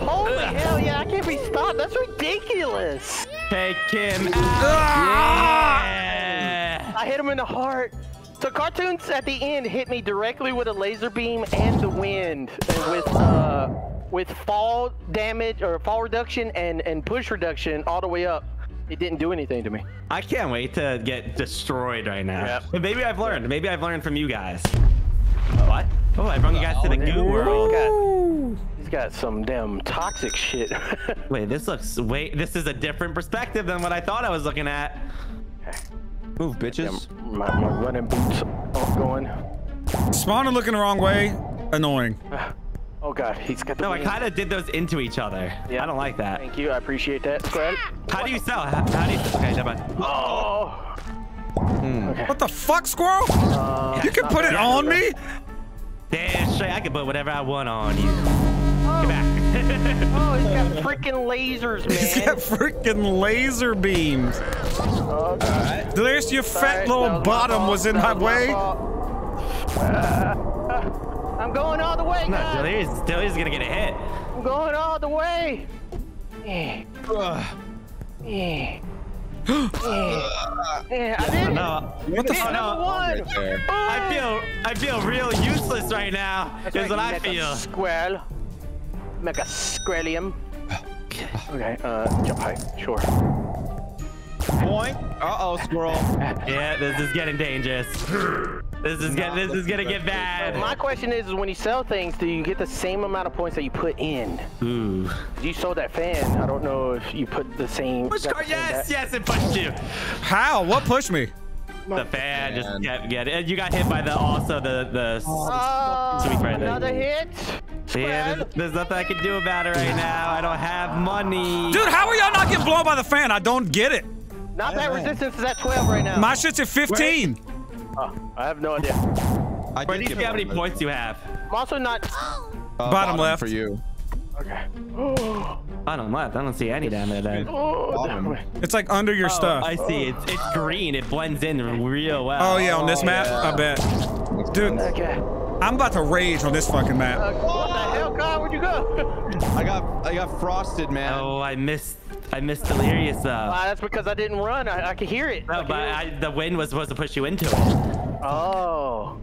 [SPEAKER 3] Holy
[SPEAKER 2] Ugh.
[SPEAKER 3] hell, yeah, I can't be stopped. That's ridiculous.
[SPEAKER 2] Take him out.
[SPEAKER 1] Ah!
[SPEAKER 2] Yeah.
[SPEAKER 3] I hit him in the heart. So cartoons at the end hit me directly with a laser beam and the wind, and with uh, with fall damage or fall reduction and and push reduction all the way up. It didn't do anything to me.
[SPEAKER 2] I can't wait to get destroyed right now.
[SPEAKER 3] Yep.
[SPEAKER 2] But maybe I've learned. Maybe I've learned from you guys. What? Oh, I brought you guys to the oh, goo world.
[SPEAKER 3] He's got, some damn toxic shit.
[SPEAKER 2] Wait, this looks wait. This is a different perspective than what I thought I was looking at.
[SPEAKER 4] Move, bitches.
[SPEAKER 3] my, my running boots are going.
[SPEAKER 1] Spawner looking the wrong way. Annoying.
[SPEAKER 3] Oh god, he's got the
[SPEAKER 2] No, I kind of did those into each other.
[SPEAKER 3] Yeah.
[SPEAKER 2] I don't like that.
[SPEAKER 3] Thank you, I appreciate that, Scrap.
[SPEAKER 2] How do you sell? How, how do you? Okay, never mind.
[SPEAKER 3] Oh,
[SPEAKER 1] What the fuck, squirrel?
[SPEAKER 3] uh,
[SPEAKER 1] You can put it on me?
[SPEAKER 2] Damn straight, I can put whatever I want on you. Get back.
[SPEAKER 3] oh, he's got freaking lasers,
[SPEAKER 1] He's got freaking laser beams.
[SPEAKER 3] Okay.
[SPEAKER 1] There's your fat
[SPEAKER 3] Sorry, that
[SPEAKER 1] little
[SPEAKER 3] my
[SPEAKER 1] bottom
[SPEAKER 3] fault.
[SPEAKER 1] was in
[SPEAKER 3] That
[SPEAKER 1] my way.
[SPEAKER 3] fault. Uh, I'm going all the way,
[SPEAKER 2] no,
[SPEAKER 3] guys.
[SPEAKER 2] Delirious, Delirious is gonna get a hit.
[SPEAKER 3] I'm going all the way. Eh, eh, eh. Eh, I did it.
[SPEAKER 2] No,
[SPEAKER 1] What the fuck?
[SPEAKER 3] number one.
[SPEAKER 4] there.
[SPEAKER 2] I feel I feel real useless right now.
[SPEAKER 3] That's
[SPEAKER 2] is
[SPEAKER 3] right,
[SPEAKER 2] what I feel.
[SPEAKER 3] Squirrel. Make a squirrelium. Okay, uh, jump high. sure.
[SPEAKER 4] Boink. Uh oh, squirrel.
[SPEAKER 2] Yeah, this is getting dangerous. This is getting this is gonna get bad.
[SPEAKER 3] My question is, is when you sell things, do you get the same amount of points that you put in?
[SPEAKER 2] Ooh.
[SPEAKER 3] You sold that fan. I don't know if you put the same.
[SPEAKER 2] Push
[SPEAKER 3] got
[SPEAKER 2] card, yes,
[SPEAKER 3] that-
[SPEAKER 2] yes, it pushed you.
[SPEAKER 1] How? What pushed me?
[SPEAKER 2] The fan just
[SPEAKER 4] Man.
[SPEAKER 2] kept getting. You got hit by the also the the.
[SPEAKER 3] Oh,
[SPEAKER 2] Sweet right there.
[SPEAKER 3] another hit.
[SPEAKER 2] Yeah, there's, there's nothing I can do about it right now. I don't have money.
[SPEAKER 1] Dude, how are y'all not getting blown by the fan? I don't get it.
[SPEAKER 3] Not that resistance is at 12 right now.
[SPEAKER 1] My shit's at 15.
[SPEAKER 3] Oh, I have no idea.
[SPEAKER 4] I
[SPEAKER 2] Where do you
[SPEAKER 4] did
[SPEAKER 2] see how many
[SPEAKER 4] get
[SPEAKER 2] points you have?
[SPEAKER 3] I'm also not.
[SPEAKER 4] uh,
[SPEAKER 1] Bottom left.
[SPEAKER 4] for you.
[SPEAKER 3] Okay.
[SPEAKER 2] Bottom left. I don't see any damage there.
[SPEAKER 3] Oh,
[SPEAKER 1] It's like under your
[SPEAKER 2] Oh,
[SPEAKER 1] stuff.
[SPEAKER 2] I see. It's, it's green. It blends in real well.
[SPEAKER 1] Oh, yeah, on this map?
[SPEAKER 4] yeah.
[SPEAKER 1] I bet. Dude,
[SPEAKER 3] Okay.
[SPEAKER 1] I'm about to rage on this fucking
[SPEAKER 3] Uh,
[SPEAKER 1] map.
[SPEAKER 3] what the hell, Kyle? Where'd you go?
[SPEAKER 4] I got I got frosted, man.
[SPEAKER 2] Oh, I missed. I missed Delirious though.
[SPEAKER 3] Uh, that's because I didn't run. I, I could hear it.
[SPEAKER 2] No,
[SPEAKER 3] could
[SPEAKER 2] but. I, the wind was supposed to push you into it.
[SPEAKER 3] Oh.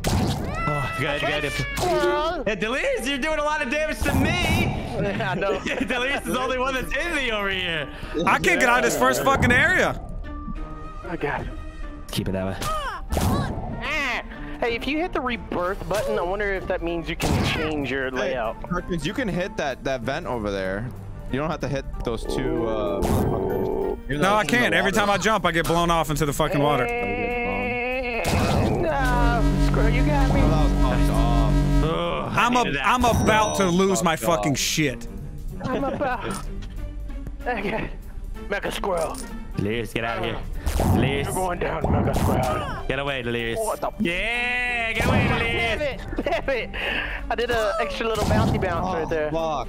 [SPEAKER 2] Oh, good, good.
[SPEAKER 3] Squirrel.
[SPEAKER 2] Yeah, Delirious, you're doing a lot of damage to me.
[SPEAKER 3] I know.
[SPEAKER 2] Delirious is the only one that's in me over here.
[SPEAKER 1] I can't get out of this first fucking area.
[SPEAKER 3] Oh, God.
[SPEAKER 2] Keep it that way.
[SPEAKER 3] Ah. Hey, if you hit the rebirth button, I wonder if that means you can change your layout.
[SPEAKER 4] Cartoons, you can hit that that vent over there. You don't have to hit those two. Uh, motherfuckers.
[SPEAKER 1] No, I
[SPEAKER 4] it's in the
[SPEAKER 1] can't. Every time I jump, I get blown off into the fucking water.
[SPEAKER 3] No, screw you got me.
[SPEAKER 4] Oh, that was fucked off.
[SPEAKER 2] Ugh,
[SPEAKER 1] I'm,
[SPEAKER 2] I
[SPEAKER 1] a,
[SPEAKER 2] hated that.
[SPEAKER 1] I'm about to
[SPEAKER 4] Oh,
[SPEAKER 1] lose my fucking shit.
[SPEAKER 3] I'm about. Okay. Mega Squirrel.
[SPEAKER 2] Delirious, get out of here. Delirious,
[SPEAKER 3] You're going down, Mega Squirrel.
[SPEAKER 2] get away, Delirious.
[SPEAKER 3] What the-
[SPEAKER 2] Yeah, get away, Delirious.
[SPEAKER 3] Damn it! Damn it! I did a extra little bouncy bounce
[SPEAKER 4] Oh,
[SPEAKER 3] right there.
[SPEAKER 4] fuck.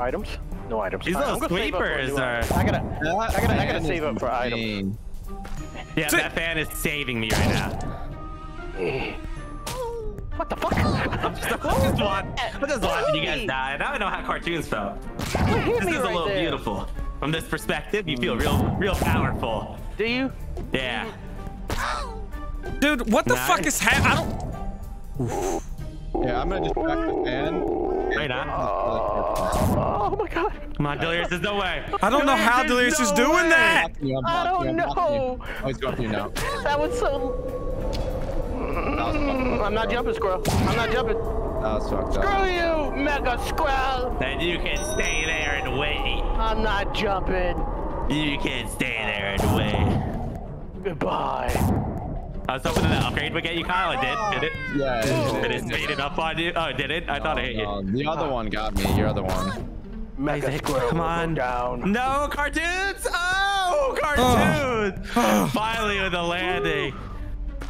[SPEAKER 3] Items? No items.
[SPEAKER 2] These little
[SPEAKER 3] I'm gonna save up for a
[SPEAKER 2] sweepers are-
[SPEAKER 3] I gotta. I gotta- I gotta save
[SPEAKER 4] is
[SPEAKER 3] up for items.
[SPEAKER 4] insane.
[SPEAKER 2] Yeah, that fan is saving me right now.
[SPEAKER 3] What the fuck?
[SPEAKER 2] I'm just, I'm just, watching, I'm just watching you guys die. Now I know how cartoons felt. This is a little
[SPEAKER 3] there.
[SPEAKER 2] beautiful. From this perspective, you feel real, real powerful.
[SPEAKER 3] Do you?
[SPEAKER 2] Yeah.
[SPEAKER 1] Dude, what the
[SPEAKER 2] Nice.
[SPEAKER 1] fuck is happening? I don't.
[SPEAKER 4] Yeah, I'm gonna just back the fan.
[SPEAKER 2] Right on.
[SPEAKER 3] Uh, Oh my god.
[SPEAKER 2] Come on, Delirious, there's no way.
[SPEAKER 1] I don't know how
[SPEAKER 2] Delirious,
[SPEAKER 1] Delirious is doing
[SPEAKER 2] way.
[SPEAKER 1] that.
[SPEAKER 4] You, I'm
[SPEAKER 3] I
[SPEAKER 4] blocking
[SPEAKER 3] don't
[SPEAKER 4] you, I'm blocking you.
[SPEAKER 3] know.
[SPEAKER 4] Oh, he's going for you now. That
[SPEAKER 3] That was so.
[SPEAKER 4] was
[SPEAKER 3] I'm not jumping, squirrel. I'm not jumping.
[SPEAKER 4] That was fucked up.
[SPEAKER 3] Screw you, Mega Squirrel.
[SPEAKER 2] Then you can stay there and wait.
[SPEAKER 3] I'm not jumping.
[SPEAKER 2] You can stay there and wait.
[SPEAKER 3] Goodbye.
[SPEAKER 2] I was hoping that upgrade would get you, Kyle. It did. Did it?
[SPEAKER 4] Yeah, it
[SPEAKER 2] Did
[SPEAKER 4] is.
[SPEAKER 2] it speed it up on you? Oh, did it? I thought it hit
[SPEAKER 4] No,
[SPEAKER 2] you.
[SPEAKER 4] the other one got me. Your other one.
[SPEAKER 3] Mega
[SPEAKER 2] Isaac,
[SPEAKER 3] Squirrel.
[SPEAKER 2] come on.
[SPEAKER 3] Down.
[SPEAKER 2] No, cartoons! Oh, cartoons! Finally with a landing.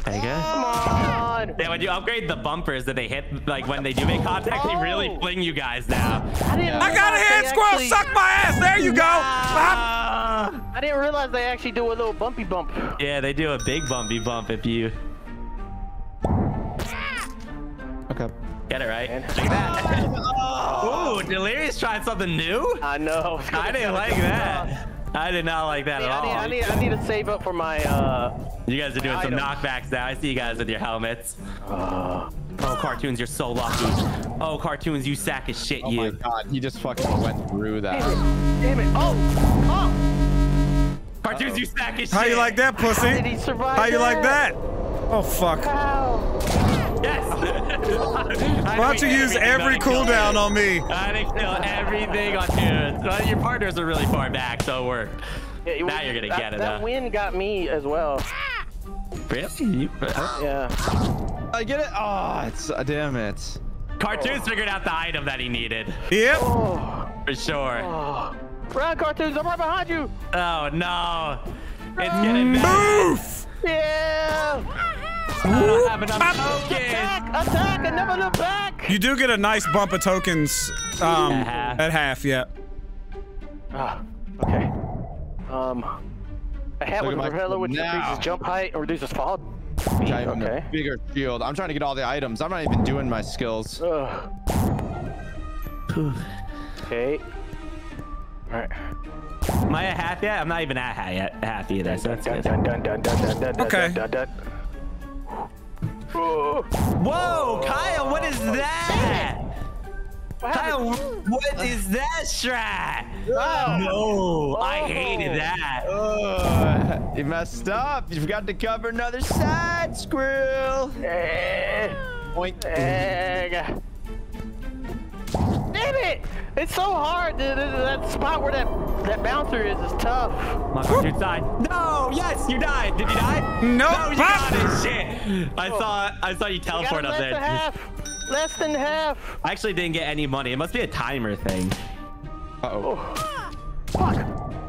[SPEAKER 2] There you go.
[SPEAKER 3] Come on.
[SPEAKER 2] Yeah, when you upgrade the bumpers that they hit, like when they do make contact, they really
[SPEAKER 3] Oh.
[SPEAKER 2] fling you guys now.
[SPEAKER 3] I didn't.
[SPEAKER 1] I got a
[SPEAKER 3] realize
[SPEAKER 1] head squirrel.
[SPEAKER 3] actually-
[SPEAKER 1] Suck my ass. There you go. Ah,
[SPEAKER 2] Ah.
[SPEAKER 3] I didn't realize they actually do a little bumpy bump.
[SPEAKER 2] Yeah, they do a big bumpy bump if you
[SPEAKER 4] Okay.
[SPEAKER 2] Get it right. Look at that. Ooh, Delirious tried something new?
[SPEAKER 3] I know.
[SPEAKER 2] I didn't like that. I did not like that
[SPEAKER 3] I
[SPEAKER 2] at
[SPEAKER 3] need,
[SPEAKER 2] all.
[SPEAKER 3] I need, I need to save up for my, uh,
[SPEAKER 2] You guys are doing some knockbacks now. I see you guys with your helmets. oh, cartoons, you're so lucky. Oh, cartoons, you sack of shit,
[SPEAKER 4] Oh
[SPEAKER 2] you.
[SPEAKER 4] my god, he just fucking went through that.
[SPEAKER 3] damn it. Oh, oh.
[SPEAKER 2] Cartoons, you sack of shit.
[SPEAKER 1] How you like that,
[SPEAKER 3] How did
[SPEAKER 1] pussy?
[SPEAKER 3] he survive
[SPEAKER 1] How you like that? Oh fuck.
[SPEAKER 3] How?
[SPEAKER 2] Yes.
[SPEAKER 1] Why don't you use every cooldown on me?
[SPEAKER 2] I didn't kill everything on you. Well, your partners are really far back, so it worked.
[SPEAKER 3] Yeah, it
[SPEAKER 2] Now
[SPEAKER 3] was-
[SPEAKER 2] you're gonna
[SPEAKER 3] that,
[SPEAKER 2] get it,
[SPEAKER 3] That
[SPEAKER 2] huh?
[SPEAKER 3] win got me as well.
[SPEAKER 2] Really? You-
[SPEAKER 3] Yeah.
[SPEAKER 4] I get it. Oh, it's uh, damn it.
[SPEAKER 2] Cartoons figured out the item that he needed,
[SPEAKER 1] Yep.
[SPEAKER 3] Oh,
[SPEAKER 2] for sure.
[SPEAKER 3] oh. Run, cartoons! I'm right behind you.
[SPEAKER 2] Oh no. It's getting bad.
[SPEAKER 1] Move.
[SPEAKER 3] Yeah.
[SPEAKER 2] I don't have enough tokens.
[SPEAKER 3] Attack! Attack! And never look back.
[SPEAKER 1] You do get a nice bump of tokens um,
[SPEAKER 2] At half.
[SPEAKER 1] at half, yeah.
[SPEAKER 3] Ah, okay. Um, a hat
[SPEAKER 4] Look
[SPEAKER 3] with a
[SPEAKER 4] at my
[SPEAKER 3] propeller which
[SPEAKER 4] now.
[SPEAKER 3] increases jump height and reduces fall.
[SPEAKER 4] Got even
[SPEAKER 3] Okay.
[SPEAKER 4] a bigger shield. I'm trying to get all the items. I'm not even doing my skills.
[SPEAKER 3] Ugh. Okay. All right.
[SPEAKER 2] Am I at half yet? I'm not even at half yet. Half either. So that's
[SPEAKER 3] Dun,
[SPEAKER 2] good.
[SPEAKER 3] dun, dun, dun, dun, dun, dun,
[SPEAKER 1] Okay.
[SPEAKER 3] dun, dun, dun. Oh,
[SPEAKER 2] Whoa, Kyle, what is that?
[SPEAKER 3] what
[SPEAKER 2] Kyle, what is that strat?
[SPEAKER 3] Oh.
[SPEAKER 2] No, I
[SPEAKER 3] Oh.
[SPEAKER 2] hated that.
[SPEAKER 4] Oh. you messed up. You forgot to cover another side, squirrel.
[SPEAKER 3] Eh,
[SPEAKER 4] Point.
[SPEAKER 3] eh, Damn it! It's so hard. Th- th- That spot where that that bouncer is is tough.
[SPEAKER 2] My cartoon died. No, yes, you died. Did you die?
[SPEAKER 1] Nope.
[SPEAKER 2] No, you got it. Shit. I saw I saw you
[SPEAKER 3] You
[SPEAKER 2] teleport
[SPEAKER 3] him
[SPEAKER 2] up
[SPEAKER 3] left to
[SPEAKER 2] there.
[SPEAKER 3] half. Less than half.
[SPEAKER 2] I actually didn't get any money. It must be a timer thing.
[SPEAKER 4] Uh-oh. Oh.
[SPEAKER 3] Fuck.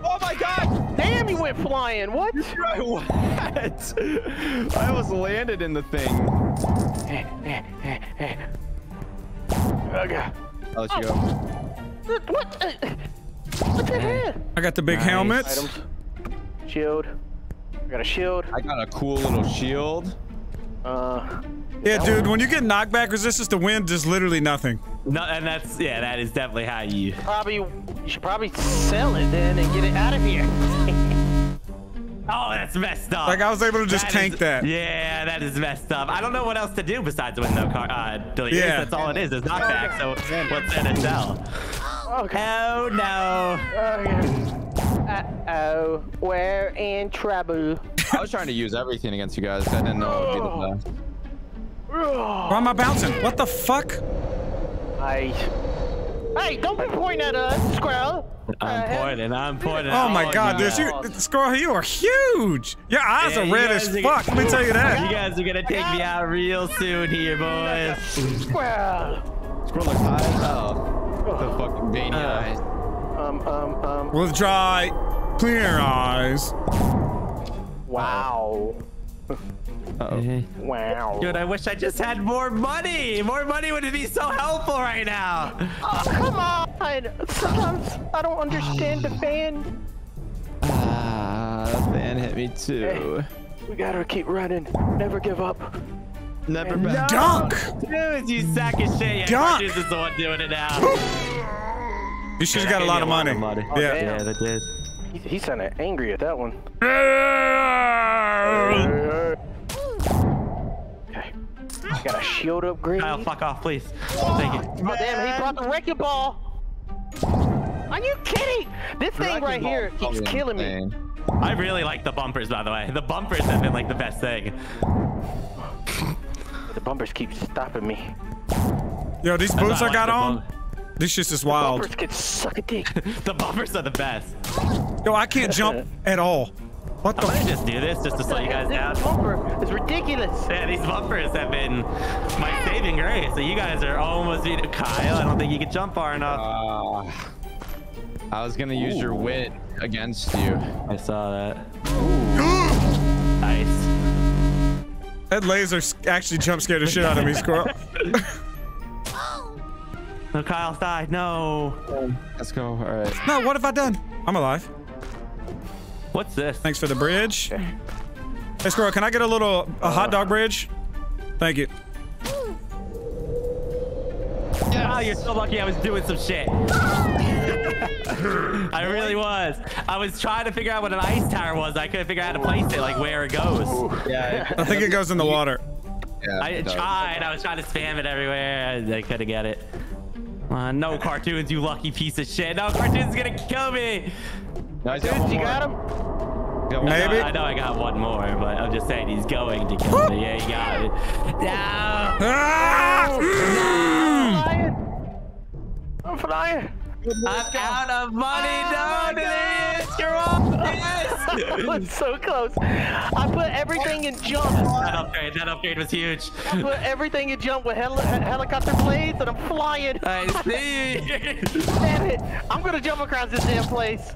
[SPEAKER 4] Oh my god!
[SPEAKER 3] Damn, you went flying. What?
[SPEAKER 4] What? I almost landed in the thing.
[SPEAKER 3] Okay.
[SPEAKER 4] I'll let you go.
[SPEAKER 3] What? Uh, What the hell?
[SPEAKER 1] I got the big
[SPEAKER 2] Nice.
[SPEAKER 1] helmets.
[SPEAKER 3] Items. Shield. I got a shield.
[SPEAKER 4] I got a cool little shield.
[SPEAKER 3] Uh,
[SPEAKER 1] Yeah, dude, when you get knockback resistance, the wind is literally nothing.
[SPEAKER 2] No, and that's yeah, that is definitely how you.
[SPEAKER 3] probably you should probably sell it then and get it out of here.
[SPEAKER 2] Oh, that's messed up.
[SPEAKER 1] Like I was able to just
[SPEAKER 2] That
[SPEAKER 1] tank
[SPEAKER 2] is-
[SPEAKER 1] that.
[SPEAKER 2] Yeah, that is messed up. I don't know what else to do besides win no car. Uh, delete.
[SPEAKER 1] Yeah.
[SPEAKER 2] That's all it is. Is knockback. So what's there to sell?
[SPEAKER 3] Okay.
[SPEAKER 2] Oh no.
[SPEAKER 3] Uh oh, we're in trouble.
[SPEAKER 4] I was trying to use everything against you guys. I didn't know it would be the best.
[SPEAKER 1] Why am I bouncing? What the fuck?
[SPEAKER 3] I. Hey, don't be pointing at us, squirrel.
[SPEAKER 2] I'm
[SPEAKER 3] Uh,
[SPEAKER 2] pointing. I'm pointing.
[SPEAKER 1] Oh my god,
[SPEAKER 2] you
[SPEAKER 1] dude, you. Squirrel, you are huge. Your eyes
[SPEAKER 2] Yeah,
[SPEAKER 1] are red as
[SPEAKER 2] are-
[SPEAKER 1] fuck. Let me tell you that.
[SPEAKER 2] You guys are gonna take me out real soon here, boys.
[SPEAKER 3] Squirrel.
[SPEAKER 4] Squirrel looks high as hell. The fucking veiny
[SPEAKER 2] Uh.
[SPEAKER 4] eyes.
[SPEAKER 3] Um, um, um.
[SPEAKER 1] With dry, clear eyes.
[SPEAKER 3] Wow.
[SPEAKER 4] Uh-oh.
[SPEAKER 3] Wow.
[SPEAKER 2] Dude, I wish I just had more money. More money would be so helpful right now.
[SPEAKER 3] Oh, come on. Sometimes I don't understand the fan.
[SPEAKER 4] Ah, that fan hit me too.
[SPEAKER 3] We gotta keep running. Never give up.
[SPEAKER 4] Never
[SPEAKER 3] And
[SPEAKER 4] back.
[SPEAKER 1] Dunk!
[SPEAKER 2] Dude, you sack of shit. Yeah,
[SPEAKER 1] Dunk!
[SPEAKER 2] Cartoons is the one doing it now.
[SPEAKER 1] You should have got a lot of money.
[SPEAKER 3] Oh,
[SPEAKER 1] Yeah.
[SPEAKER 3] damn.
[SPEAKER 2] Yeah, that did.
[SPEAKER 3] He, he sounded angry at that one. Okay. I Got a shield upgrade.
[SPEAKER 2] Kyle, fuck off, please. Thank you.
[SPEAKER 3] Oh damn, he brought the wrecking ball. Are you kidding? This thing right here keeps killing me.
[SPEAKER 2] I really like the bumpers, by the way. The bumpers have been like the best thing.
[SPEAKER 3] The bumpers keep stopping me.
[SPEAKER 1] Yo, these
[SPEAKER 2] That's
[SPEAKER 1] boots
[SPEAKER 2] why
[SPEAKER 1] I got
[SPEAKER 2] like
[SPEAKER 1] on, this shit's is wild.
[SPEAKER 3] Bumpers can suck a dick.
[SPEAKER 2] The bumpers are the best.
[SPEAKER 1] Yo, I can't jump at all. What the
[SPEAKER 2] I'm gonna just do this just to slow you guys
[SPEAKER 3] This
[SPEAKER 2] down.
[SPEAKER 3] bumper is ridiculous.
[SPEAKER 2] Yeah, these bumpers have been my saving grace. So you guys are almost beat Kyle. I don't think you can jump far enough.
[SPEAKER 4] Uh, I was gonna use your wit against you.
[SPEAKER 2] I saw that. Nice.
[SPEAKER 1] That laser actually jump scared the shit out of me, Squirrel.
[SPEAKER 2] No, Kyle's died. No.
[SPEAKER 4] Let's go. All right.
[SPEAKER 1] no, what have I done? I'm alive.
[SPEAKER 2] What's this?
[SPEAKER 1] Thanks for the bridge. Hey, Squirrel, can I get a little a hot dog uh. bridge? Thank you.
[SPEAKER 2] Oh, you're so lucky I was doing some shit. I really was. I was trying to figure out what an ice tower was. I couldn't figure out how to place it, like where it goes.
[SPEAKER 4] Yeah.
[SPEAKER 1] I think it goes in the water.
[SPEAKER 4] yeah
[SPEAKER 2] I tried. I was trying to spam it everywhere. I, I couldn't get it. Uh, no cartoons, you lucky piece of shit. No cartoons is gonna kill me.
[SPEAKER 4] No, he's got one
[SPEAKER 3] You
[SPEAKER 4] more.
[SPEAKER 3] got him?
[SPEAKER 4] He's got one
[SPEAKER 1] Maybe.
[SPEAKER 4] more.
[SPEAKER 2] I know I got one more, but I'm just saying he's going to kill me. Yeah, you got it. No.
[SPEAKER 1] Ah! Mm.
[SPEAKER 3] Flying. I'm flying.
[SPEAKER 2] I'm out of money. No, Denise, you're off. Yes.
[SPEAKER 3] I was so close. I put everything in jump.
[SPEAKER 2] that upgrade, that upgrade was huge.
[SPEAKER 3] I put everything in jump with heli- helicopter blades and I'm flying.
[SPEAKER 2] I see.
[SPEAKER 3] Damn it. I'm gonna jump across this damn place.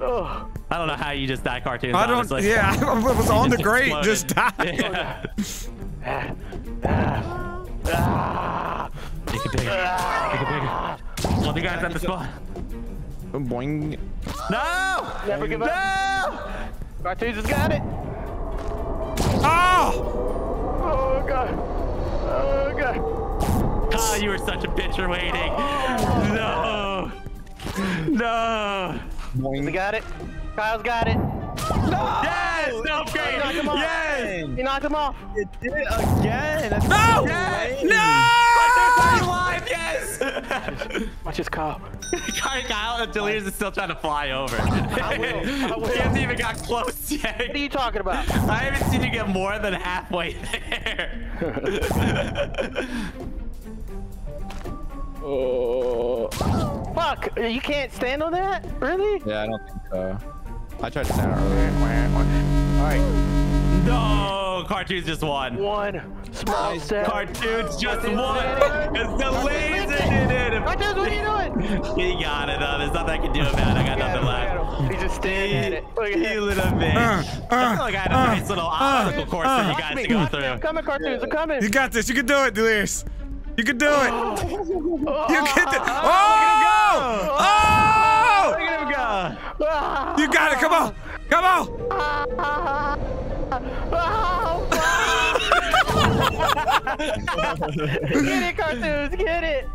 [SPEAKER 3] Oh.
[SPEAKER 2] I don't know how you just die cartoons.
[SPEAKER 1] I don't.
[SPEAKER 2] honestly.
[SPEAKER 1] Yeah, I was on the
[SPEAKER 2] Just
[SPEAKER 1] grate, just died.
[SPEAKER 2] Yeah.
[SPEAKER 3] Ah.
[SPEAKER 2] Make it bigger. Make it bigger. Well, you guys at the spawn.
[SPEAKER 4] Boing.
[SPEAKER 2] No!
[SPEAKER 3] Never give up.
[SPEAKER 2] No!
[SPEAKER 3] Cartoons has got it.
[SPEAKER 1] Oh!
[SPEAKER 3] Oh god. Oh god.
[SPEAKER 2] Ah, you were such a bitch for waiting. No! No!
[SPEAKER 4] Boing.
[SPEAKER 3] We got it. Kyle's got it.
[SPEAKER 2] Yes! No upgrade!
[SPEAKER 3] Knock him.
[SPEAKER 2] Yes!
[SPEAKER 3] He knocked him off.
[SPEAKER 4] It did it again. That's
[SPEAKER 1] No!
[SPEAKER 2] Yes!
[SPEAKER 1] No!
[SPEAKER 2] They're alive! Yes!
[SPEAKER 3] Watch his Kyle.
[SPEAKER 2] Kyle, Kyle Delirious is still trying to fly over.
[SPEAKER 3] I will. I will.
[SPEAKER 2] He hasn't even got close yet.
[SPEAKER 3] What are you talking about?
[SPEAKER 2] I haven't seen you get more than halfway there.
[SPEAKER 3] Oh. Fuck! You can't stand on that? Really?
[SPEAKER 4] Yeah, I don't think so. I tried to stand earlier.
[SPEAKER 3] Alright.
[SPEAKER 2] No, cartoons just won.
[SPEAKER 3] One small step.
[SPEAKER 2] Cartoons just
[SPEAKER 3] Cartoons
[SPEAKER 2] won.
[SPEAKER 3] did it.
[SPEAKER 2] It's the laser did it.
[SPEAKER 3] Cartoons, what are you doing?
[SPEAKER 2] He got it though. There's nothing I can do about it. I got
[SPEAKER 3] Look
[SPEAKER 2] nothing left.
[SPEAKER 3] look at him. He's just staring at it. Look at
[SPEAKER 2] You little bitch.
[SPEAKER 1] Uh,
[SPEAKER 2] I feel like I had a
[SPEAKER 1] uh,
[SPEAKER 2] nice little obstacle course for you
[SPEAKER 3] Watch
[SPEAKER 2] guys
[SPEAKER 3] me,
[SPEAKER 2] to go
[SPEAKER 3] watch me. I'm coming, cartoons. I'm coming.
[SPEAKER 1] You got this. You can do it, Delirious. You can do it. You can do Oh! Go! Oh!
[SPEAKER 2] Look at him go.
[SPEAKER 3] Ah,
[SPEAKER 1] You got it. Come on. Come on.
[SPEAKER 3] Get it, cartoons. Get it.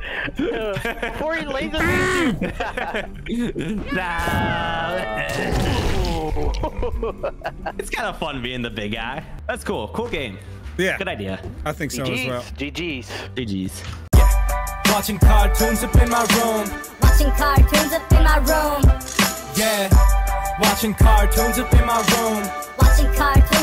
[SPEAKER 3] Before he laser beams
[SPEAKER 2] it's kind of fun being the big guy. That's cool. Cool game.
[SPEAKER 1] Yeah,
[SPEAKER 2] Good idea.
[SPEAKER 1] I think so as well.
[SPEAKER 3] GG's.
[SPEAKER 2] GG's. Yeah.
[SPEAKER 5] Watching cartoons up in my room.
[SPEAKER 6] Watching cartoons up in my room.
[SPEAKER 5] Yeah. Watching cartoons up in my room.
[SPEAKER 6] Watching cartoons up